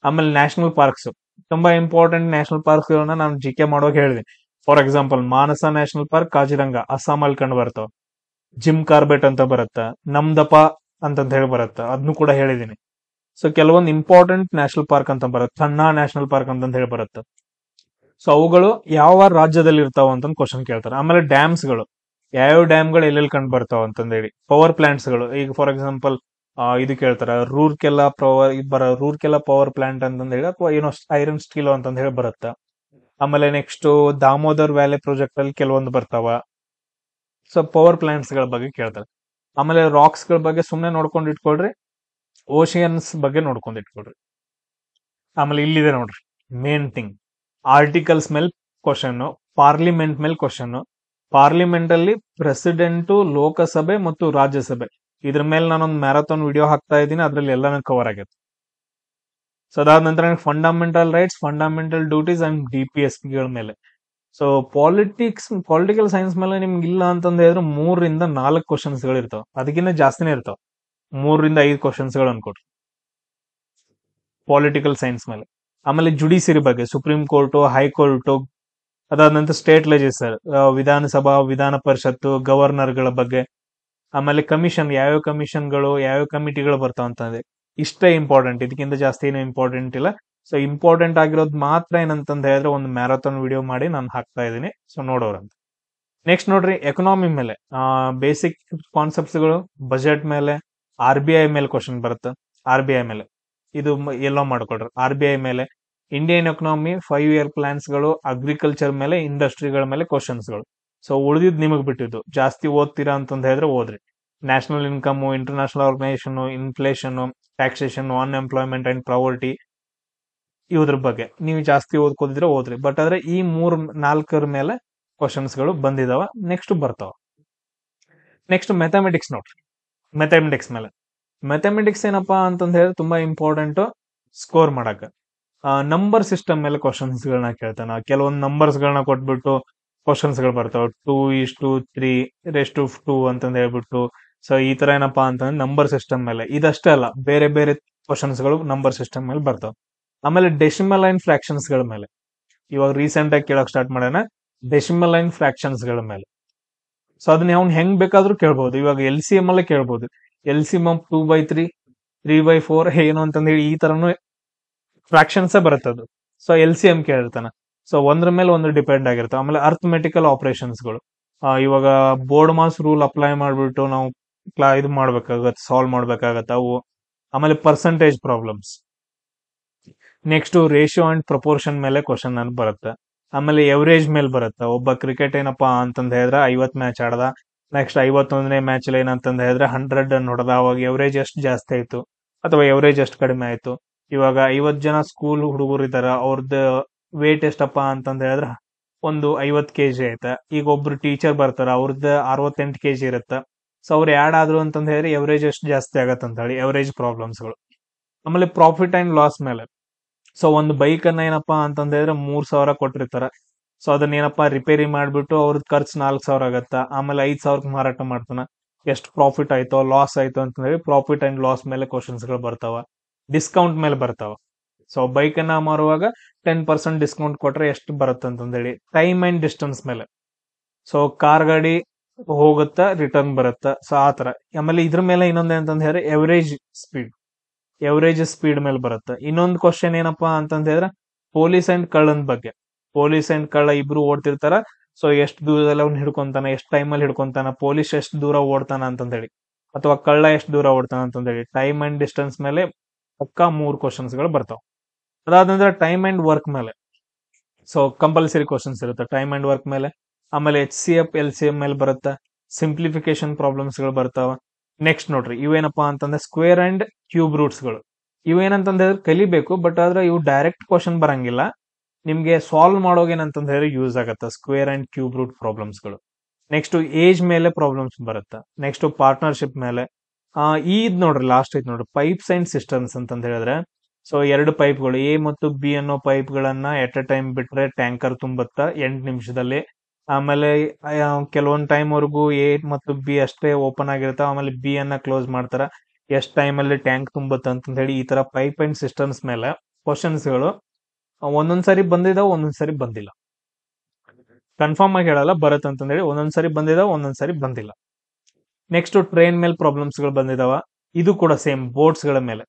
ಆಮೇಲೆ ನ್ಯಾಷನಲ್ ಪಾರ್ಕ್ಸ್ ತುಂಬಾ ಇಂಪಾರ್ಟೆಂಟ್ ನ್ಯಾಷನಲ್ ಪಾರ್ಕ್ಸ್ ಗಳನ್ನ ನಾನು ಜಿ ಕೆ ಮಾಡೋಕೆ ಹೇಳಿದೆ. For example Manas national park Kaziranga Assam ಅಲ್ಲಿ ಕಂಡು ಬರ್ತಾವ ಜಿಮ್ ಕಾರ್ಬೆಟ್ ಅಂತ ಬರುತ್ತೆ ನಮ್ದಪ ಅಂತಂತ ಹೇಳಿ ಬರುತ್ತೆ ಅದನ್ನು ಕೂಡ ಹೇಳಿದೀನಿ. ಸೊ ಕೆಲವೊಂದು ಇಂಪಾರ್ಟೆಂಟ್ ನ್ಯಾಷನಲ್ ಪಾರ್ಕ್ ಅಂತ ಬರುತ್ತೆ ಸಣ್ಣ ನ್ಯಾಷನಲ್ ಪಾರ್ಕ್ ಅಂತ ಹೇಳಿ ಬರುತ್ತೆ. ಸೊ ಅವುಗಳು ಯಾವ ರಾಜ್ಯದಲ್ಲಿ ಇರ್ತಾವ ಅಂತ ಕ್ವಶನ್ ಕೇಳ್ತಾರೆ. ಆಮೇಲೆ ಡ್ಯಾಮ್ಸ್ಗಳು. ಯಾವ್ಯಾವ ಡ್ಯಾಮ್ಗಳು ಎಲ್ಲೆಲ್ಲಿ ಕಂಡು ಬರ್ತಾವ ಅಂತಂದೇಳಿ. ಪವರ್ ಪ್ಲಾಂಟ್ಸ್ಗಳು. ಈಗ ಫಾರ್ ಎಕ್ಸಾಂಪಲ್ ಇದು ಕೇಳ್ತಾರ ರೂರ್ಕೆಲ್ಲ ಪವರ್ ಬರ ರೂರ್ಕೆಲ್ಲ ಪವರ್ ಪ್ಲಾಂಟ್ ಅಂತಂದೇಳಿ ಅಥವಾ ಏನೋ ಐರನ್ ಸ್ಟೀಲ್ ಅಂತಂದ ಹೇಳಿ ಬರುತ್ತ. ಆಮೇಲೆ ನೆಕ್ಸ್ಟ್ ದಾಮೋದರ್ ವ್ಯಾಲಿ ಪ್ರಾಜೆಕ್ಟ್ ಅಲ್ಲಿ ಕೆಲವೊಂದು ಬರ್ತಾವ. ಸೊ ಪವರ್ ಪ್ಲಾಂಟ್ಸ್ಗಳ ಬಗ್ಗೆ ಕೇಳ್ತಾರೆ. ಆಮೇಲೆ ರಾಕ್ಸ್ಗಳ ಬಗ್ಗೆ ಸುಮ್ಮನೆ ನೋಡ್ಕೊಂಡು ಇಟ್ಕೊಳ್ರಿ ಓಷಿಯನ್ಸ್ ಬಗ್ಗೆ ನೋಡ್ಕೊಂಡು ಇಟ್ಕೊಳ್ರಿ. ಆಮೇಲೆ ಇಲ್ಲಿದೆ ನೋಡ್ರಿ ಮೇನ್ ಥಿಂಗ್ ಆರ್ಟಿಕಲ್ಸ್ ಮೇಲೆ ಕ್ವಶನ್ ಪಾರ್ಲಿಮೆಂಟ್ ಮೇಲೆ ಕ್ವಶನ್ ಪಾರ್ಲಿಮೆಂಟ್ ಅಲ್ಲಿ ಪ್ರೆಸಿಡೆಂಟ್, ಲೋಕಸಭೆ ಮತ್ತು ರಾಜ್ಯಸಭೆ. ಇದ್ರ ಮೇಲೆ ನಾನೊಂದು ಮ್ಯಾರಥಾನ್ ವಿಡಿಯೋ ಹಾಕ್ತಾ ಇದ್ದೀನಿ, ಅದ್ರಲ್ಲಿ ಎಲ್ಲಾನು ಕವರ್ ಆಗೈತೆ ಸೊ ಅದಾದ ನಂತರ fundamental rights fundamental duties and D P S ಪಿಗಳ ಮೇಲೆ. ಸೊ ಪಾಲಿಟಿಕ್ಸ್ ಪೊಲಿಟಿಕಲ್ ಸೈನ್ಸ್ ಮೇಲೆ ನಿಮ್ಗೆ ಇಲ್ಲ ಅಂತಂದ ಹೇಳಿದ್ರೆ ಮೂರರಿಂದ ನಾಲ್ಕು ಕ್ವಶನ್ಸ್ಗಳು ಇರ್ತಾವ. ಅದಕ್ಕಿಂತ ಜಾಸ್ತಿನೇ ಇರ್ತಾವ. ಮೂರರಿಂದ ಐದು ಕ್ವಶನ್ಸ್ಗಳು ಅನ್ಕೊಟ್ರಿ. ಪೊಲಿಟಿಕಲ್ ಸೈನ್ಸ್ ಮೇಲೆ. ಆಮೇಲೆ ಜುಡಿಷಿಯರಿ ಬಗ್ಗೆ ಸುಪ್ರೀಂ ಕೋರ್ಟು ಹೈಕೋರ್ಟು ಅದಾದ ನಂತರ ಸ್ಟೇಟ್ ಲೆಜಿಸ್ಲರ್ ವಿಧಾನಸಭಾ, ವಿಧಾನ ಪರಿಷತ್ತು ಗವರ್ನರ್ಗಳ ಬಗ್ಗೆ, ಆಮೇಲೆ ಕಮಿಷನ್ ಯಾವ್ಯಾವ ಕಮಿಷನ್ಗಳು ಯಾವ ಕಮಿಟಿಗಳು ಬರ್ತಾವ ಅಂತಂದ್ರೆ ಇಷ್ಟೇ ಇಂಪಾರ್ಟೆಂಟ್ ಇದಕ್ಕಿಂತ ಜಾಸ್ತಿ ಏನು ಇಂಪಾರ್ಟೆಂಟ್ ಇಲ್ಲ. ಸೊ ಇಂಪಾರ್ಟೆಂಟ್ ಆಗಿರೋದು ಮಾತ್ರ ಏನಂತಂದ್ ಹೇಳಿದ್ರೆ ಒಂದು ಮ್ಯಾರಥಾನ್ ವಿಡಿಯೋ ಮಾಡಿ ನಾನು ಹಾಕ್ತಾ ಇದ್ದೀನಿ. ಸೊ ನೋಡೋರಂತ. ನೆಕ್ಸ್ಟ್ ನೋಡ್ರಿ ಎಕನಾಮಿ ಮೇಲೆ ಬೇಸಿಕ್ ಕಾನ್ಸೆಪ್ಟ್ಸ್ಗಳು ಬಜೆಟ್ ಮೇಲೆ ಆರ್ ಬಿ ಐ ಮೇಲೆ ಕ್ವಶನ್ ಬರುತ್ತೆ. ಆರ್ ಬಿ ಐ ಮೇಲೆ. ಇದು ಎಲ್ಲೋ ಮಾಡ್ಕೊಡ್ರಿ. ಆರ್ ಬಿ ಐ ಮೇಲೆ ಇಂಡಿಯನ್ ಎಕನಾಮಿ ಫೈವ್ ಇಯರ್ ಪ್ಲಾನ್ಸ್ಗಳು ಅಗ್ರಿಕಲ್ಚರ್ ಮೇಲೆ ಇಂಡಸ್ಟ್ರಿಗಳ ಮೇಲೆ ಕ್ವಶನ್ಸ್ಗಳು ಸೊ ಉಳಿದಿದ್ ನಿಮಗ್ ಬಿಟ್ಟಿದ್ದು. ಜಾಸ್ತಿ ಓದ್ತೀರಾ ಅಂತಂದ ಹೇಳಿದ್ರೆ ಓದ್ರಿ. National income international organisation inflation taxation unemployment and poverty ಇವ್ರ ಬಗ್ಗೆ. ನೀವು ಜಾಸ್ತಿ ಓದ್ಕೋದಿದ್ರೆ ಓದ್ರಿ. ಬಟ್ ಆದ್ರೆ ಈ ಮೂರ್, ನಾಲ್ಕರ ಮೇಲೆ ಕ್ವಶನ್ಸ್ಗಳು ಬಂದಿದಾವ. ನೆಕ್ಸ್ಟ್ ಬರ್ತಾವ. ನೆಕ್ಸ್ಟ್ ಮೆಥಮೆಟಿಕ್ಸ್ ನೋಡ್ರಿ. ಮೆಥಮೆಟಿಕ್ಸ್ ಮೇಲೆ. ಮೆಥಮೆಟಿಕ್ಸ್ ಏನಪ್ಪಾ ಅಂತಂದ ಹೇಳಿದ್ರೆ ತುಂಬಾ ಇಂಪಾರ್ಟೆಂಟ್ ಸ್ಕೋರ್ ಮಾಡಕ ನಂಬರ್ ಸಿಸ್ಟಮ್ ಮೇಲೆ ಕ್ವಶನ್ಸ್ ಗಳನ್ನ ಕೇಳ್ತಾನ. ಕೆಲವೊಂದು ನಂಬರ್ಸ್ ಗಳನ್ನ ಕೊಟ್ಬಿಟ್ಟು ಕ್ವಶನ್ಸ್ಗಳು ಬರ್ತಾವ. ಟೂ ಇಸ್ ಟು ತ್ರೀ ರೆಸ್ ಟು ಟೂ ಅಂತಂದ ಹೇಳ್ಬಿಟ್ಟು ಸೊ ಈ ತರ ಏನಪ್ಪಾ ಅಂತಂದ್ರೆ ನಂಬರ್ ಸಿಸ್ಟಮ್ ಮೇಲೆ. ಇದಷ್ಟೇ ಅಲ್ಲ, ಬೇರೆ ಬೇರೆ ಕ್ವಶನ್ಸ್ಗಳು ನಂಬರ್ ಸಿಸ್ಟಮ್ ಮೇಲೆ ಬರ್ತಾವ. ಆಮೇಲೆ ಡೆಸಿಮಲ್ ಲೈನ್ ಫ್ರಾಕ್ಷನ್ಸ್ಗಳ ಮೇಲೆ. ಇವಾಗ ರೀಸೆಂಟ್ ಆಗಿ ಕೇಳಕ್ ಸ್ಟಾರ್ಟ್ ಮಾಡ್ಯಾನ ಡೆಸಿಮಲ್ ಲೈನ್ ಫ್ರಾಕ್ಷನ್ಸ್ಗಳ ಮೇಲೆ. ಸೊ ಅದನ್ನ ಅವ್ನು ಹೆಂಗ್ ಬೇಕಾದ್ರೂ ಕೇಳ್ಬಹುದು ಇವಾಗ ಎಲ್ ಸಿ ಎಂ ಅಲ್ಲೇ ಕೇಳ್ಬಹುದು L C M two by three three by four ಏನು ಅಂತಂದ್ರೆ ಈ ತರನು ಫ್ರಾಕ್ಷನ್ಸ್ ಬರುತ್ತೆ ಅದು. ಸೊ ಎಲ್ ಸಿ ಎಂ ಕೇಳಿರ್ತಾನೆ ಸೊ ಒಂದ್ರ ಮೇಲೆ ಒಂದು ಡಿಪೆಂಡ್ ಆಗಿರುತ್ತೆ. ಆಮೇಲೆ ಅರ್ಥಮೆಟಿಕಲ್ ಆಪರೇಷನ್ಸ್ಗಳು. ಆ, ಇವಾಗ ಬೋರ್ಡ್ ಮಾಸ್ ರೂಲ್ ಅಪ್ಲೈ ಮಾಡ್ಬಿಟ್ಟು ನಾವು ಕ್ಲಾ ಇದು ಮಾಡ್ಬೇಕಾಗತ್ತೆ ಸಾಲ್ವ್ ಮಾಡ್ಬೇಕಾಗತ್ತೆ ಅವು. ಆಮೇಲೆ percentage problems next ratio and proportion ಮೇಲೆ ಕ್ವಶನ್ ನನ್ ಬರುತ್ತೆ. ಆಮೇಲೆ ಎವರೇಜ್ ಮೇಲೆ ಬರುತ್ತೆ. ಒಬ್ಬ ಕ್ರಿಕೆಟ್ ಏನಪ್ಪಾ ಅಂತಂದ ಹೇಳಿದ್ರೆ ಐವತ್ ಮ್ಯಾಚ್ ಆಡ್ದ. ನೆಕ್ಸ್ಟ್ ಐವತ್ತೊಂದನೇ ಮ್ಯಾಚ್ ಅಲ್ಲಿ ಏನಂತಂದ ಹೇಳಿದ್ರೆ ಹಂಡ್ರೆಡ್ ರನ್ ಹೊಡೆದ ಅವಾಗ ಎವರೇಜ್ ಎಷ್ಟು ಜಾಸ್ತಿ ಆಯ್ತು? ಅಥವಾ ಎವರೇಜ್ ಎಷ್ಟು ಕಡಿಮೆ ಆಯ್ತು? ಇವಾಗ ಐವತ್ ಜನ ಸ್ಕೂಲ್ ಹುಡುಗರು ಇದಾರ ಅವ್ರದ್ದು ವೇಟ್ ಎಷ್ಟಪ್ಪ ಅಂತಂದ ಹೇಳಿದ್ರೆ ಒಂದು ಐವತ್ ಕೆಜಿ ಆಯ್ತಾ ಈಗ ಒಬ್ರು ಟೀಚರ್ ಬರ್ತಾರ ಅವ್ರದ್ದು ಅರವತ್ತೆಂಟು ಕೆಜಿ ಇರುತ್ತೆ. ಸೊ ಅವ್ರು ಆಡ್ ಆದ್ರು ಅಂತಂದ ಹೇಳಿ ಎವರೇಜ್ ಎಷ್ಟು ಜಾಸ್ತಿ ಆಗತ್ತೆ ಅಂತ ಹೇಳಿ ಎವರೇಜ್ ಪ್ರಾಬ್ಲಮ್ಸ್ಗಳು ಆಮೇಲೆ ಪ್ರಾಫಿಟ್ ಅಂಡ್ ಲಾಸ್ ಮೇಲೆ. ಸೊ ಒಂದು ಬೈಕ್ ಅನ್ನ ಏನಪ್ಪಾ ಅಂತಂದ ಹೇಳಿದ್ರೆ ಮೂರ್ ಸಾವಿರ ಕೊಟ್ಟಿರ್ತಾರ. ಸೊ ಅದನ್ನ ಏನಪ್ಪಾ ರಿಪೇರಿ ಮಾಡ್ಬಿಟ್ಟು ಅವ್ರದ್ ಖರ್ಚು ನಾಲ್ಕ್ ಸಾವಿರ ಆಗತ್ತ. ಆಮೇಲೆ ಐದ್ ಸಾವಿರಕ್ಕೆ ಮಾರಾಟ ಮಾಡ್ತಾನ. ಎಷ್ಟು ಪ್ರಾಫಿಟ್ ಆಯ್ತೋ ಲಾಸ್ ಆಯ್ತು ಅಂತ ಹೇಳಿ ಪ್ರಾಫಿಟ್ ಅಂಡ್ ಲಾಸ್ ಮೇಲೆ ಕ್ವಶನ್ಸ್ಗಳು ಬರ್ತಾವ. ಡಿಸ್ಕೌಂಟ್ ಮೇಲೆ ಬರ್ತಾವ. ಸೊ ಬೈಕ್ ಅನ್ನ ಮಾರುವಾಗ ಟೆನ್ ಪರ್ಸೆಂಟ್ ಡಿಸ್ಕೌಂಟ್ ಕೊಟ್ರೆ ಎಷ್ಟು ಬರುತ್ತೆ ಅಂತಂದೇಳಿ ಟೈಮ್ ಅಂಡ್ ಡಿಸ್ಟೆನ್ಸ್ ಮೇಲೆ. ಸೊ ಕಾರ್ ಗಾಡಿ ಹೋಗುತ್ತಾ ರಿಟರ್ನ್ ಬರುತ್ತಾ ಸೊ ಆತರ ತರ ಆಮೇಲೆ ಇದ್ರ ಮೇಲೆ ಇನ್ನೊಂದ್ ಏನಂತಂದ್ ಹೇಳಿದ್ರೆ ಎವರೇಜ್ ಸ್ಪೀಡ್ ಎವರೇಜ್ ಸ್ಪೀಡ್ ಮೇಲೆ ಬರುತ್ತೆ. ಇನ್ನೊಂದು ಕ್ವಶನ್ ಏನಪ್ಪಾ ಅಂತಂದ್ ಹೇಳಿದ್ರೆ ಪೊಲೀಸ್ ಅಂಡ್ ಕಳ್ಳನ್ ಬಗ್ಗೆ. ಪೊಲೀಸ್ ಅಂಡ್ ಕಳ್ಳ ಇಬ್ರು ಓಡ್ತಿರ್ತಾರ ಸೊ ಎಷ್ಟು ದೂರದಲ್ಲಿ ಅವ್ನು ಹಿಡ್ಕೊಂತಾನ, ಎಷ್ಟು ಟೈಮಲ್ಲಿ ಹಿಡ್ಕೊಂತಾನ ಪೊಲೀಸ್ ಎಷ್ಟು ದೂರ ಓಡ್ತಾನ ಅಂತಂದೇಳಿ ಅಥವಾ ಕಳ್ಳ ಎಷ್ಟು ದೂರ ಓಡ್ತಾನ ಅಂತಂದೇಳಿ ಟೈಮ್ ಅಂಡ್ ಡಿಸ್ಟೆನ್ಸ್ ಮೇಲೆ ಪಕ್ಕಾ ಮೂರ್ ಕ್ವಶನ್ಸ್ಗಳು ಬರ್ತಾವ. ಅದಾದ ನಂತರ ಟೈಮ್ ಅಂಡ್ ವರ್ಕ್ ಮೇಲೆ. ಸೊ ಕಂಪಲ್ಸರಿ ಕ್ವಶನ್ಸ್ ಇರುತ್ತೆ. ಟೈಮ್ ಅಂಡ್ ವರ್ಕ್ ಮೇಲೆ. ಆಮೇಲೆ H C F L C M ಮೇಲೆ ಬರುತ್ತೆ. ಸಿಂಪ್ಲಿಫಿಕೇಶನ್ ಪ್ರಾಬ್ಲಮ್ಸ್ಗಳು ಬರ್ತಾವ. ನೆಕ್ಸ್ಟ್ ನೋಡ್ರಿ. ಇವೇನಪ್ಪಾ ಅಂತಂದ್ರೆ ಸ್ಕ್ವೇರ್ ಅಂಡ್ ಕ್ಯೂಬ್ ರೂಟ್ಸ್ಗಳು. ಇವೇನಂತಂದ್ರೆ ಕಲಿಬೇಕು ಬಟ್ ಆದ್ರೆ ಇವು ಡೈರೆಕ್ಟ್ ಕ್ವಶನ್ ಬರಂಗಿಲ್ಲ. ನಿಮ್ಗೆ ಸಾಲ್ವ್ ಮಾಡೋಗ ಏನಂತಂದ್ರೆ ಯೂಸ್ ಆಗತ್ತೆ. ಸ್ಕ್ವೇರ್ ಅಂಡ್ ಕ್ಯೂಬ್ ರೂಟ್ ಪ್ರಾಬ್ಲಮ್ಸ್ಗಳು. ನೆಕ್ಸ್ಟ್ ಏಜ್ ಮೇಲೆ ಪ್ರಾಬ್ಲಮ್ಸ್ ಬರುತ್ತೆ. ನೆಕ್ಸ್ಟ್ ಪಾರ್ಟ್ನರ್ಶಿಪ್ ಮೇಲೆ. ಆ ಇದ್ ನೋಡ್ರಿ ಲಾಸ್ಟ್ ಐತ್ ನೋಡ್ರಿ ಪೈಪ್ಸ್ ಅಂಡ್ ಸಿಸ್ಟಮ್ಸ್ ಅಂತ ಹೇಳಿದ್ರೆ ಸೊ ಎರಡು ಪೈಪ್ಗಳು ಎ ಮತ್ತು ಬಿ ಅನ್ನೋ ಪೈಪ್ ಗಳನ್ನ ಎಟ್ ಎ ಟೈಮ್ ಬಿಟ್ರೆ ಟ್ಯಾಂಕರ್ ತುಂಬುತ್ತಾ ಎಂಟು ನಿಮಿಷದಲ್ಲಿ, ಆಮೇಲೆ ಕೆಲವೊಂದ್ ಟೈಮ್ ವರೆಗೂ ಎ ಮತ್ತು ಬಿ ಅಷ್ಟೇ ಓಪನ್ ಆಗಿರ್ತಾವ ಆಮೇಲೆ ಬಿ ಅನ್ನ ಕ್ಲೋಸ್ ಮಾಡ್ತಾರ, ಎಷ್ಟ್ ಟೈಮ್ ಅಲ್ಲಿ ಟ್ಯಾಂಕ್ ತುಂಬುತ್ತೆ ಅಂತ ಹೇಳಿ ಈ ತರ ಪೈಪ್ ಅಂಡ್ ಸಿಸ್ಟಮ್ಸ್ ಮೇಲೆ ಕ್ವಶನ್ಸ್ಗಳು, ಒಂದೊಂದ್ ಸರಿ ಬಂದಿದಾವ, ಒಂದೊಂದ್ ಸರಿ ಬಂದಿಲ್ಲ. ಕನ್ಫರ್ಮ್ ಆಗಿ ಹೇಳಲ್ಲ, ಬರುತ್ತೆ ಅಂತ ಹೇಳಿ, ಒಂದೊಂದ್ ಸರಿ ಬಂದಿದಾವ, ಒಂದೊಂದ್ ಸರಿ ಬಂದಿಲ್ಲ. ನೆಕ್ಸ್ಟ್ ಟ್ರೈನ್ ಮೇಲೆ ಪ್ರಾಬ್ಲಮ್ಸ್ಗಳು ಬಂದಿದಾವ, ಇದು ಕೂಡ ಸೇಮ್ ಬೋಟ್ಸ್ಗಳ ಮೇಲೆ.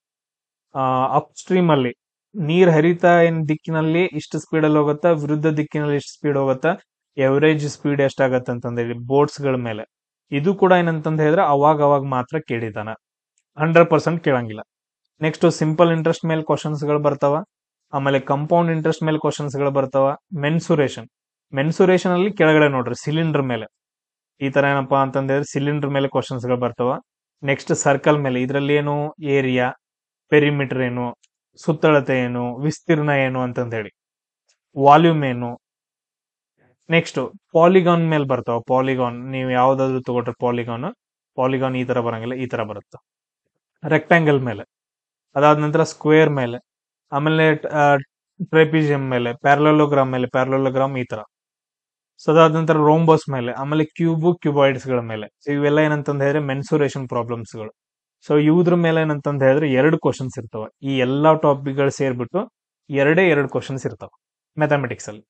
ಅಪ್ ಸ್ಟ್ರೀಮ್ ಅಲ್ಲಿ ನೀರ್ ಹರಿತಾ ಏನ್ ದಿಕ್ಕಿನಲ್ಲಿ ಇಷ್ಟು ಸ್ಪೀಡ್ ಅಲ್ಲಿ ಹೋಗುತ್ತಾ, ವಿರುದ್ಧ ದಿಕ್ಕಿನಲ್ಲಿ ಇಷ್ಟು ಸ್ಪೀಡ್ ಹೋಗುತ್ತಾ ಎವರೇಜ್ ಸ್ಪೀಡ್ ಎಷ್ಟಾಗತ್ತೆ ಅಂತಂದೇಳಿ ಬೋಟ್ಸ್ಗಳ ಮೇಲೆ. ಇದು ಕೂಡ ಏನಂತಂದ ಹೇಳಿದ್ರೆ ಅವಾಗ ಅವಾಗ ಮಾತ್ರ ಕೇಳಿದಾನ. ಹಂಡ್ರೆಡ್ ಪರ್ಸೆಂಟ್ ಕೇಳಂಗಿಲ್ಲ. ನೆಕ್ಸ್ಟ್ ಸಿಂಪಲ್ ಇಂಟ್ರೆಸ್ಟ್ ಮೇಲೆ ಕ್ವಶನ್ಸ್ಗಳು ಬರ್ತಾವ, ಆಮೇಲೆ ಕಂಪೌಂಡ್ ಇಂಟ್ರೆಸ್ಟ್ ಮೇಲೆ ಕ್ವಶನ್ಸ್ಗಳು ಬರ್ತಾವ ಮೆನ್ಸುರೇಷನ್ ಮೆನ್ಸುರೇಷನ್ ಅಲ್ಲಿ ಕೆಳಗಡೆ ನೋಡ್ರಿ ಸಿಲಿಂಡರ್ ಮೇಲೆ. ಈ ತರ ಏನಪ್ಪಾ ಅಂತಂದ್ರೆ ಸಿಲಿಂಡರ್ ಮೇಲೆ ಕ್ವಶನ್ಸ್ಗಳು ಬರ್ತಾವ. ನೆಕ್ಸ್ಟ್ ಸರ್ಕಲ್ ಮೇಲೆ ಇದರಲ್ಲಿ ಏನು? ಏರಿಯಾ ಪೆರಿಮೀಟರ್ ಏನು? ಸುತ್ತಳತೆ ಏನು? ವಿಸ್ತೀರ್ಣ ಏನು ಅಂತಂದ ಹೇಳಿ ವಾಲ್ಯೂಮ್ ಏನು? ನೆಕ್ಸ್ಟ್ ಪಾಲಿಗಾನ್ ಮೇಲೆ ಬರ್ತಾವ. ಪಾಲಿಗಾನ್ ನೀವು ಯಾವ್ದಾದ್ರು ತಗೊಂಡ್ರೆ ಪಾಲಿಗಾನ್ ಪಾಲಿಗಾನ್ ಈ ತರ ಬರಂಗಿಲ್ಲ, ಈ ತರ ಬರುತ್ತೆ. ರೆಕ್ಟಾಂಗಲ್ ಮೇಲೆ. ಅದಾದ ನಂತರ ಸ್ಕ್ವೇರ್ ಮೇಲೆ. ಆಮೇಲೆ ಟ್ರೆಪಿಜಿಯಂ ಮೇಲೆ ಪ್ಯಾರಲೋಗ್ರಾಮ್ ಮೇಲೆ ಪ್ಯಾರಲೋಗ್ರಾಮ್ ಈ ತರ. ಸೊ ಅದಾದ ನಂತರ ರೋಂಬಸ್ ಮೇಲೆ, ಆಮೇಲೆ ಕ್ಯೂಬು ಕ್ಯೂಬಾಯ್ಡ್ಸ್ಗಳ ಮೇಲೆ. ಸೊ ಇವೆಲ್ಲ ಏನಂತಂದ ಹೇಳಿದ್ರೆ ಮೆನ್ಸುರೇಷನ್ ಪ್ರಾಬ್ಲಮ್ಸ್ಗಳು ಸೊ ಇವ್ದ್ರ ಮೇಲೆ ಏನಂತಂದ ಹೇಳಿದ್ರೆ ಎರಡು ಕ್ವಶನ್ಸ್ ಇರ್ತಾವ. ಈ ಎಲ್ಲಾ ಟಾಪಿಕ್ಗಳು ಸೇರ್ಬಿಟ್ಟು ಎರಡೇ ಎರಡು ಕ್ವಶನ್ಸ್ ಇರ್ತಾವ ಮ್ಯಾಥಮೆಟಿಕ್ಸ್ ಅಲ್ಲಿ.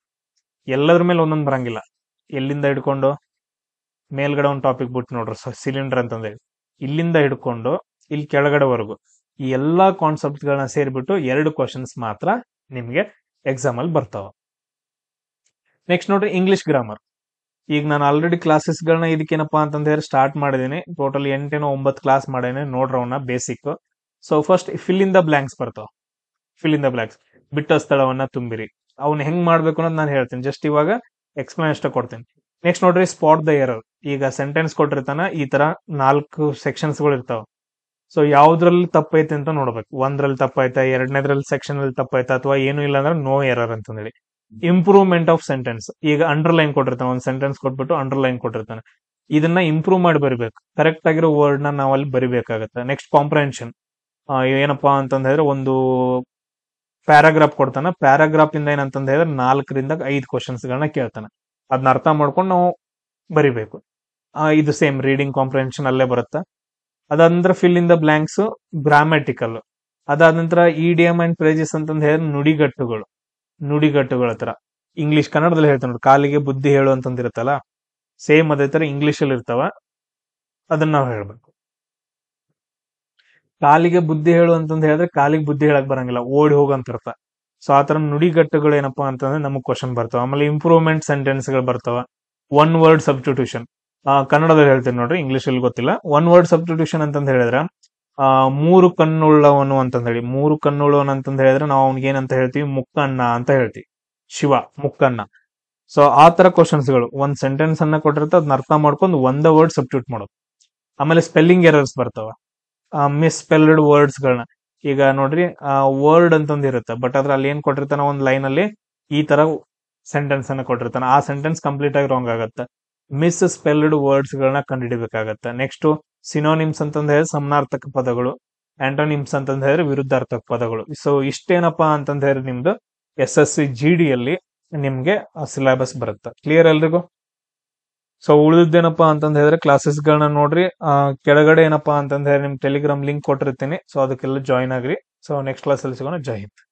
ಎಲ್ಲದ್ರ ಮೇಲೆ ಒಂದೊಂದು ಬರಂಗಿಲ್ಲ. ಎಲ್ಲಿಂದ ಹಿಡ್ಕೊಂಡು? ಮೇಲ್ಗಡೆ ಒಂದು ಟಾಪಿಕ್ ಬಿಟ್ಟು ನೋಡ್ರಿ ಸಿಲಿಂಡರ್ ಅಂತಂದೇಳಿ ಇಲ್ಲಿಂದ ಹಿಡ್ಕೊಂಡು, ಇಲ್ಲಿ ಕೆಳಗಡೆವರೆಗೂ. ಈ ಎಲ್ಲಾ ಕಾನ್ಸೆಪ್ಟ್ ಗಳನ್ನ ಸೇರ್ಬಿಟ್ಟು ಎರಡು ಕ್ವಶನ್ಸ್ ಮಾತ್ರ ನಿಮ್ಗೆ ಎಕ್ಸಾಮ್ ಅಲ್ಲಿ ಬರ್ತಾವ. ನೆಕ್ಸ್ಟ್ ನೋಡ್ರಿ ಇಂಗ್ಲಿಷ್ ಗ್ರಾಮರ್ ಈಗ ನಾನು ಆಲ್ರೆಡಿ ಕ್ಲಾಸಸ್ ಗಳನ್ನ ಇದಕ್ಕೇನಪ್ಪಾ ಹೇಳಿ ಸ್ಟಾರ್ಟ್ ಮಾಡಿದೀನಿ. ಟೋಟಲ್ ಎಂಟೇನೋ ಒಂಬತ್ತು ಕ್ಲಾಸ್ ಮಾಡೇನೆ. ನೋಡ್ರಿ ಅವನ್ನ basic so first fill in the blanks ಬರ್ತಾವ. ಫಿಲ್ ಇನ್ ದ ಬ್ಲಾಂಕ್ಸ್ ಬಿಟ್ಟ ಸ್ಥಳವನ್ನ ತುಂಬಿರಿ. ಅವ್ನ ಹೆಂಗ್ ಮಾಡ್ಬೇಕು ಅನ್ನೋದು ನಾನು ಹೇಳ್ತೀನಿ. ಜಸ್ಟ್ ಇವಾಗ ಎಕ್ಸ್ಪ್ಲೇನ್ ಅಷ್ಟೇ ಕೊಡ್ತೀನಿ. ನೆಕ್ಸ್ಟ್ ನೋಡ್ರಿ ಸ್ಪಾಟ್ ದ ಎರರ್ ಈಗ ಸೆಂಟೆನ್ಸ್ ಕೊಟ್ಟಿರ್ತಾನ, ಈ ತರ ನಾಲ್ಕು ಸೆಕ್ಷನ್ಸ್ಗಳು ಇರ್ತಾವ. ಸೊ ಯಾವ್ದ್ರಲ್ಲಿ ತಪ್ಪೈತೆ ಅಂತ ನೋಡ್ಬೇಕು. ಒಂದ್ರಲ್ಲಿ ತಪ್ಪಾಯ್ತಾ ಎರಡನೇದ್ರಲ್ಲಿ ಸೆಕ್ಷನ್ ಅಲ್ಲಿ ತಪ್ಪಾಯ್ತಾ ಅಥವಾ ಏನು ಇಲ್ಲ ಅಂದ್ರೆ ನೋ ಎರರ್ ಅಂತಂದೇಳಿ. ಇಂಪ್ರೂವ್ಮೆಂಟ್ ಆಫ್ ಸೆಂಟೆನ್ಸ್ ಈಗ ಅಂಡರ್ಲೈನ್ ಕೊಟ್ಟಿರ್ತಾನೆ, ಒಂದು ಸೆಂಟೆನ್ಸ್ ಕೊಟ್ಬಿಟ್ಟು ಅಂಡರ್ಲೈನ್ ಕೊಟ್ಟಿರ್ತಾನೆ. ಇದನ್ನ ಇಂಪ್ರೂವ್ ಮಾಡಿ ಬರಿಬೇಕು. ಕರೆಕ್ಟ್ ಆಗಿರೋ ವರ್ಡ್ನ ನಾವು ಅಲ್ಲಿ ಬರಿಬೇಕಾಗತ್ತೆ ನೆಕ್ಸ್ಟ್ ಕಾಂಪ್ರಹೆನ್ಷನ್ ಏನಪ್ಪಾ ಅಂತಂದ ಹೇಳಿದ್ರೆ ಒಂದು ಪ್ಯಾರಾಗ್ರಾಫ್ ಕೊಡ್ತಾನ. ಪ್ಯಾರಾಗ್ರಾಫ್ ಇಂದ ಏನಂತಂದ ಹೇಳಿದ್ರೆ ನಾಲ್ಕರಿಂದ ಐದು ಕ್ವಶನ್ಸ್ ಗಳನ್ನ ಕೇಳ್ತಾನೆ. ಅದನ್ನ ಅರ್ಥ ಮಾಡ್ಕೊಂಡು ನಾವು ಬರಿಬೇಕು. ಇದು ಸೇಮ್ ರೀಡಿಂಗ್ ಕಾಂಪ್ರಹೆನ್ಷನ್ ಅಲ್ಲೇ ಬರುತ್ತೆ. ಅದಂದ್ರೆ fill in the blanks grammatical ಅದಾದ ನಂತರ ಇಡಿಎಂ ಅಂಡ್ ಪ್ರೇಜಸ್ ಅಂತಂದ ಹೇಳಿದ್ರೆ ನುಡಿಗಟ್ಟುಗಳು. ನುಡಿಗಟ್ಟುಗಳ ತರ ಇಂಗ್ಲಿಷ್ ಕನ್ನಡದಲ್ಲಿ ಹೇಳ್ತಾರೆ ನೋಡಿ, ಕಾಲಿಗೆ ಬುದ್ಧಿ ಹೇಳು ಅಂತಂದಿರುತ್ತಲ್ಲ ಸೇಮ್ ಅದೇ ತರ ಇಂಗ್ಲಿಷ್ ಅಲ್ಲಿ ಇರ್ತಾವ, ಅದನ್ನ ನಾವು ಹೇಳ್ಬೇಕು. ಕಾಲಿಗೆ ಬುದ್ಧಿ ಹೇಳು ಅಂತಂದ್ ಹೇಳಿದ್ರೆ ಕಾಲಿಗೆ ಬುದ್ಧಿ ಹೇಳಕ್ ಬರಂಗಿಲ್ಲ, ಓಡಿ ಹೋಗಂತ ಅರ್ಥ. ಸೊ ಆತರ ನುಡಿಗಟ್ಟುಗಳು ಏನಪ್ಪಾ ಅಂತಂದ್ರೆ ನಮಗ್ ಕ್ವಶನ್ ಬರ್ತಾವ. ಆಮೇಲೆ ಇಂಪ್ರೂವ್ಮೆಂಟ್ ಸೆಂಟೆನ್ಸ್ಗಳು ಬರ್ತಾವ ಒನ್ ವರ್ಡ್ ಸಬ್ಸ್ಟಿಟ್ಯೂಷನ್ ಕನ್ನಡದಲ್ಲಿ ಹೇಳ್ತೀನಿ ನೋಡ್ರಿ ಇಂಗ್ಲಿಷ್ ಅಲ್ಲಿ ಗೊತ್ತಿಲ್ಲ. ಒನ್ ವರ್ಡ್ ಸಬ್ಸ್ಟಿಟ್ಯೂಷನ್ ಅಂತಂದ್ ಹೇಳಿದ್ರೆ ಮೂರು ಕಣ್ಣುಳ್ಳವನು ಅಂತಂದೇಳಿ ಮೂರು ಕಣ್ಣುಳ್ಳವನು ಅಂತಂದ್ ಹೇಳಿದ್ರೆ ನಾವು ಅವ್ನಿಗೆ ಏನಂತ ಹೇಳ್ತೀವಿ? ಮುಕ್ಕಣ್ಣ ಅಂತ ಹೇಳ್ತೀವಿ. ಶಿವ, ಮುಕ್ಕಣ್ಣ. ಸೊ ಆ ತರ ಕ್ವಶನ್ಸ್ಗಳು ಒಂದ್ ಸೆಂಟೆನ್ಸ್ ಅನ್ನ ಕೊಟ್ಟಿರುತ್ತೆ ಅದನ್ನ ಅರ್ಥ ಮಾಡ್ಕೊಂಡು ಒಂದ ವರ್ಡ್ ಸಬ್ಸ್ಟಿಟ್ಯೂಟ್ ಮಾಡೋದು. ಆಮೇಲೆ ಸ್ಪೆಲ್ಲಿಂಗ್ ಎರರ್ಸ್ ಬರ್ತಾವ. ಮಿಸ್ಪೆಲ್ಡ್ ವರ್ಡ್ಸ್ ಗಳನ್ನ. ಈಗ ನೋಡ್ರಿ ವರ್ಡ್ ಅಂತಂದ್ ಇರುತ್ತೆ ಬಟ್ ಅದ್ರ ಅಲ್ಲಿ ಏನ್ ಕೊಟ್ಟಿರ್ತಾನ ಒಂದ್ ಲೈನ್ ಅಲ್ಲಿ? ಈ ತರ ಸೆಂಟೆನ್ಸ್ ಅನ್ನ ಕೊಟ್ಟಿರ್ತಾನ. ಆ ಸೆಂಟೆನ್ಸ್ ಕಂಪ್ಲೀಟ್ ಆಗಿ ರಾಂಗ್ ಆಗತ್ತೆ. ಮಿಸ್ ಸ್ಪೆಲ್ಡ್ ವರ್ಡ್ಸ್ ಗಳನ್ನ ಕಂಡುಹಿಡಿಬೇಕಾಗತ್ತೆ. ನೆಕ್ಸ್ಟ್ ಸಿನೋನಿಮ್ಸ್ ಅಂತಂದ ಹೇಳಿದ್ರೆ ಸಮನಾರ್ಥಕ ಪದಗಳು ಆಂಟೋನಿಮ್ಸ್ ಅಂತಂದ ಹೇಳಿದ್ರೆ ವಿರುದ್ಧಾರ್ಥಕ ಪದಗಳು. ಸೊ ಇಷ್ಟೇನಪ್ಪಾ ಅಂತಂದ ಹೇಳಿದ್ರೆ ನಿಮ್ದು S S C G D ಅಲ್ಲಿ ನಿಮ್ಗೆ ಸಿಲೆಬಸ್ ಬರುತ್ತೆ. ಕ್ಲಿಯರ್ ಎಲ್ರಿಗೂ? ಸೊ ಉಳಿದೇನಪ್ಪಾ ಅಂತಂದ ಹೇಳಿದ್ರೆ ಕ್ಲಾಸಸ್ ಗಳನ್ನ ನೋಡ್ರಿ. ಕೆಳಗಡೆ ಏನಪ್ಪಾ ಅಂತಂದ ಹೇಳಿದ್ರೆ ನಿಮ್ ಟೆಲಿಗ್ರಾಮ್ ಲಿಂಕ್ ಕೊಟ್ಟಿರ್ತೀನಿ. ಸೊ ಅದಕ್ಕೆಲ್ಲ ಜಾಯಿನ್ ಆಗ್ರಿ. ಸೊ ನೆಕ್ಸ್ಟ್ ಕ್ಲಾಸ್ ಅಲ್ಲಿ ಸಿಗೋಣ. ಜೈ ಹಿಂದ್